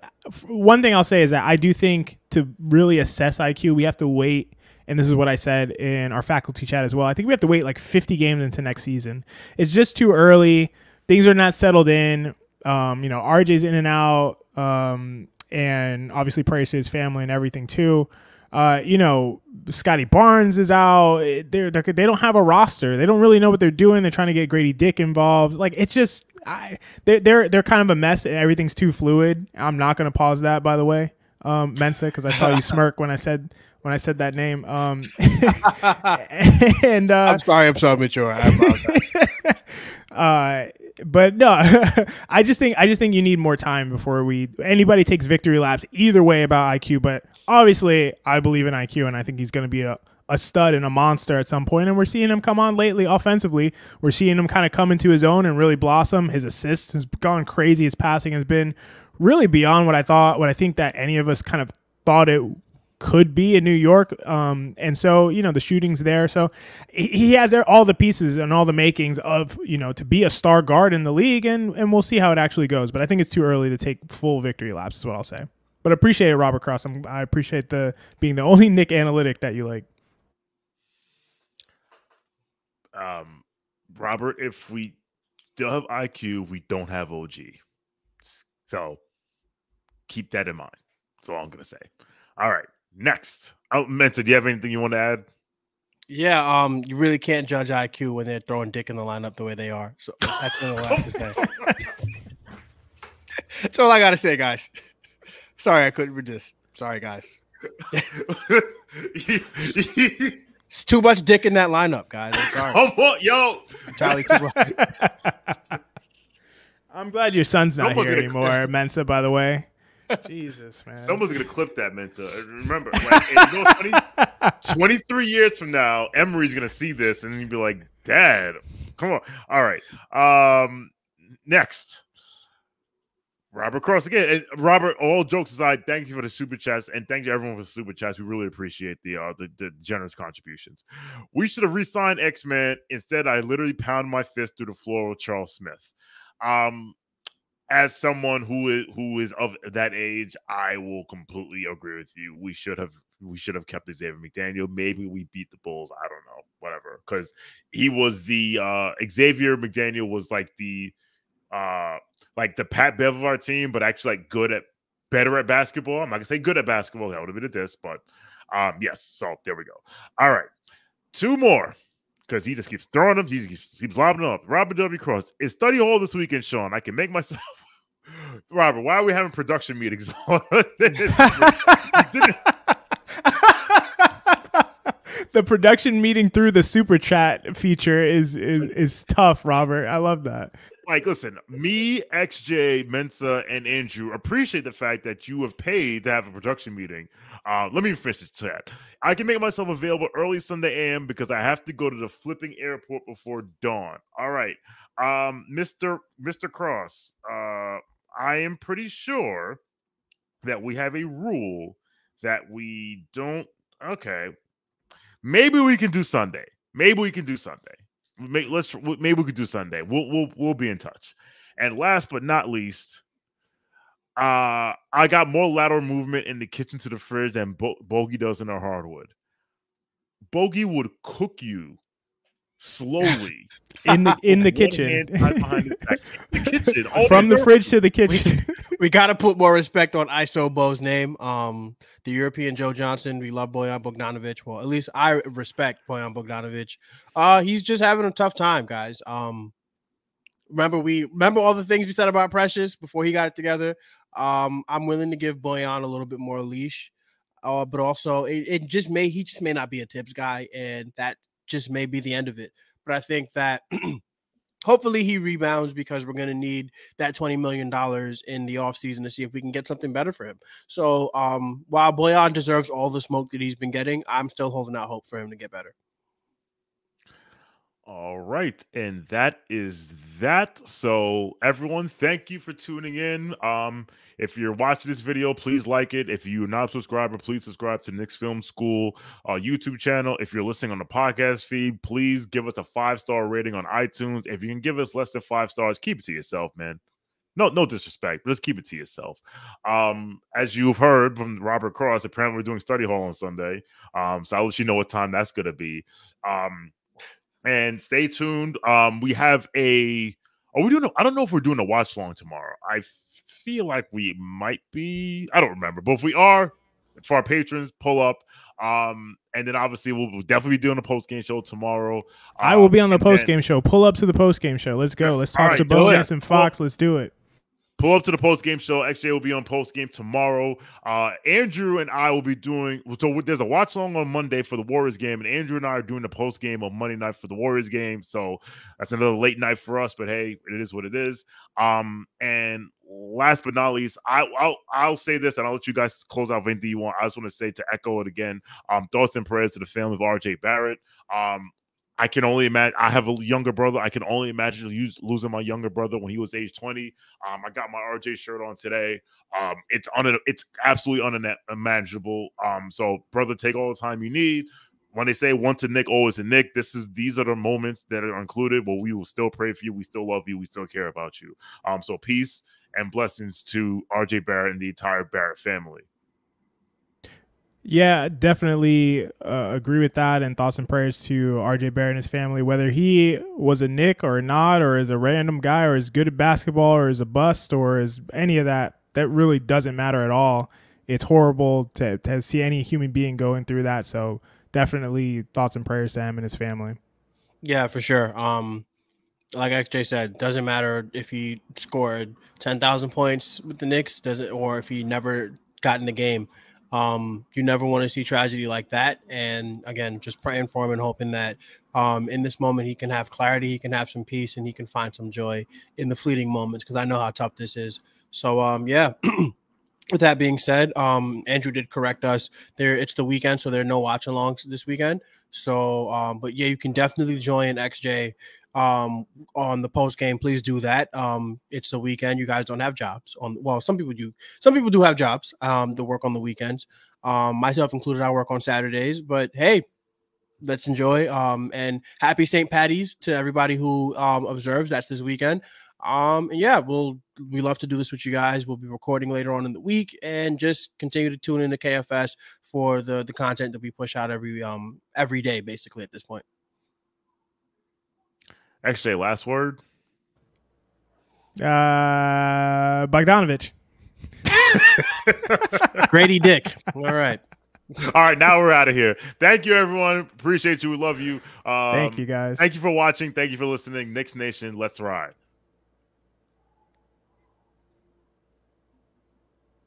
one thing I'll say is that I do think to really assess IQ, we have to wait. And this is what I said in our faculty chat as well. I think we have to wait like 50 games into next season. It's just too early. Things are not settled in. Um, you know, RJ's in and out, um, and obviously praise to his family and everything too. Uh, you know, Scottie Barnes is out. They're, they're they don't have a roster. They don't really know what they're doing. They're trying to get Grady Dick involved. Like it's just, I they're they're they're kind of a mess. And everything's too fluid. I'm not gonna pause that by the way, um, Mensa, because I saw you smirk when I said when I said that name. Um, and uh, I'm sorry, I'm so immature. I apologize. uh, but no, I just think I just think you need more time before we anybody takes victory laps either way about IQ. But obviously, I believe in IQ, and I think he's going to be a, a stud and a monster at some point. And we're seeing him come on lately offensively. We're seeing him kind of come into his own and really blossom. His assists has gone crazy. His passing has been really beyond what I thought, what I think that any of us kind of thought it could be in New York. Um, and so, you know, the shooting's there. So he, has all the pieces and all the makings of, you know, to be a star guard in the league. And, and we'll see how it actually goes. But I think it's too early to take full victory laps, is what I'll say. But appreciate it, Robert Cross. I'm, I appreciate the being the only Knick analytic that you like. um, Robert, if we still have IQ, we don't have OG. So keep that in mind. That's all I'm gonna say. All right, next. Oh, Mensa, do you have anything you want to add? yeah, um, you really can't judge IQ when they're throwing dick in the lineup the way they are. So that's all I have to say. That's all I gotta say, guys. Sorry, I couldn't resist. Sorry, guys. It's too much dick in that lineup, guys. I'm sorry. Come on, yo. Charlie, too much. I'm glad your son's not Someone's here anymore, Mensa, by the way. Jesus, man. Someone's gonna clip that, Mensa. Remember, like, you know, 20 23 years from now, Emery's gonna see this and he'd be like, "Dad, come on." All right. Um, next. Robert Cross again. And Robert, all jokes aside, thank you for the super chats and thank you everyone for the super chats. We really appreciate the uh the, the generous contributions. We should have re-signed X-Men. Instead, I literally pounded my fist through the floor with Charles Smith. Um, as someone who is who is of that age, I will completely agree with you. We should have we should have kept Xavier McDaniel. Maybe we beat the Bulls. I don't know, whatever. Because he was the uh Xavier McDaniel was like the uh like the Pat Bev of our team, but actually like good at better at basketball. I'm not gonna say good at basketball, that would have been a diss, but um yes, so there we go. All right. Two more because he just keeps throwing them. He keeps, keeps lobbing them up. Robert W. Cross is study hall this weekend, Sean. I can make myself. Robert, why are we having production meetings? You didn't- the production meeting through the super chat feature is is is tough, Robert. I love that. like listen me xj mensa and andrew appreciate the fact that you have paid to have a production meeting. Uh, let me finish the chat. I can make myself available early sunday am because i have to go to the flipping airport before dawn. All right. Um mr mr cross uh i am pretty sure that we have a rule that we don't okay maybe we can do sunday maybe we can do sunday May, let's maybe we could do Sunday. We'll we'll we'll be in touch. And last but not least, uh, I got more lateral movement in the kitchen to the fridge than Bo- Bogey does in the hardwood. Bogey would cook you slowly In the in the kitchen. hand tied behind his back. In the kitchen, From the fridge to the kitchen. we got to put more respect on ISO Bo's name. Um, the European Joe Johnson. We love Bojan Bogdanovic. Well, at least I respect Bojan Bogdanovic. Uh, he's just having a tough time, guys. Um, remember we remember all the things we said about Precious before he got it together. Um, I'm willing to give Bojan a little bit more leash. Uh, but also it, it just may he just may not be a Thibs guy, and that just may be the end of it. But I think that hopefully he rebounds because we're going to need that $20 million in the offseason to see if we can get something better for him. So um, while Bojan deserves all the smoke that he's been getting, I'm still holding out hope for him to get better. All right, and that is that. So everyone, thank you for tuning in. Um, if you're watching this video, please like it. If you're not a subscriber, please subscribe to Knicks Film School uh, YouTube channel. If you're listening on the podcast feed, please give us a five star rating on iTunes. If you can give us less than five stars, keep it to yourself, man. No, no disrespect, but just keep it to yourself. Um, as you've heard from Robert Cross, apparently we're doing study hall on Sunday. Um, so I'll let you know what time that's gonna be. Um, and stay tuned. Um, we have a. Are we doing? A, I don't know if we're doing a watch long tomorrow. I feel like we might be. I don't remember, but if we are, for our patrons, pull up. Um, and then obviously we'll, we'll definitely be doing a post game show tomorrow. I will be Um, on the post game show. Pull up to the post game show. Let's go. Let's talk right, to Bogus and Fox. Let's do it. Pull up to the post game show. XJ will be on post game tomorrow. Uh, Andrew and I will be doing so. There's a watch long on Monday for the Warriors game, and Andrew and I are doing the post game on Monday night for the Warriors game. So that's another late night for us. But hey, it is what it is. Um, and last but not least, I, I'll I'll say this, and I'll let you guys close out anything you want. I just want to say to echo it again. Um, thoughts and prayers to the family of RJ Barrett. Um, I can only imagine. I have a younger brother. I can only imagine lose, losing my younger brother when he was age 20. Um, I got my RJ shirt on today. Um, it's un- it's absolutely unimaginable. Um, so brother, take all the time you need. When they say one to Knick, always to Knick, this is these are the moments that are included. But we will still pray for you. We still love you. We still care about you. Um, so peace and blessings to RJ Barrett and the entire Barrett family. Yeah, definitely uh, agree with that. And thoughts and prayers to RJ Barrett and his family, whether he was a Knick or not, or is a random guy, or is good at basketball, or is a bust, or is any of that. That really doesn't matter at all. It's horrible to, to see any human being going through that. So definitely thoughts and prayers to him and his family. Yeah, for sure. Um, like XJ said, doesn't matter if he scored ten thousand points with the Knicks, does it, or if he never got in the game. Um, you never want to see tragedy like that. And again, just praying for him and hoping that um, in this moment he can have clarity, he can have some peace, and he can find some joy in the fleeting moments because I know how tough this is. So, um, yeah. With that being said, um, Andrew did correct us. There, it's the weekend, so there are no watch alongs this weekend. So, um, but yeah, you can definitely join XJ um on the post game please do that. Um it's the weekend you guys don't have jobs on well some people do some people do have jobs um to work on the weekends. Um myself included i work on saturdays but hey let's enjoy um and happy st patty's to everybody who um observes that's this weekend. Um and yeah we'll we love to do this with you guys. We'll be recording later on in the week and just continue to tune in to kfs for the the content that we push out every um every day basically at this point Actually, last word. Uh, Bogdanovic. grady dick all right All right, now we're out of here. Thank you, everyone. Appreciate you. We love you. Um, Thank you guys. Thank you for watching. Thank you for listening. Knicks Nation, let's ride.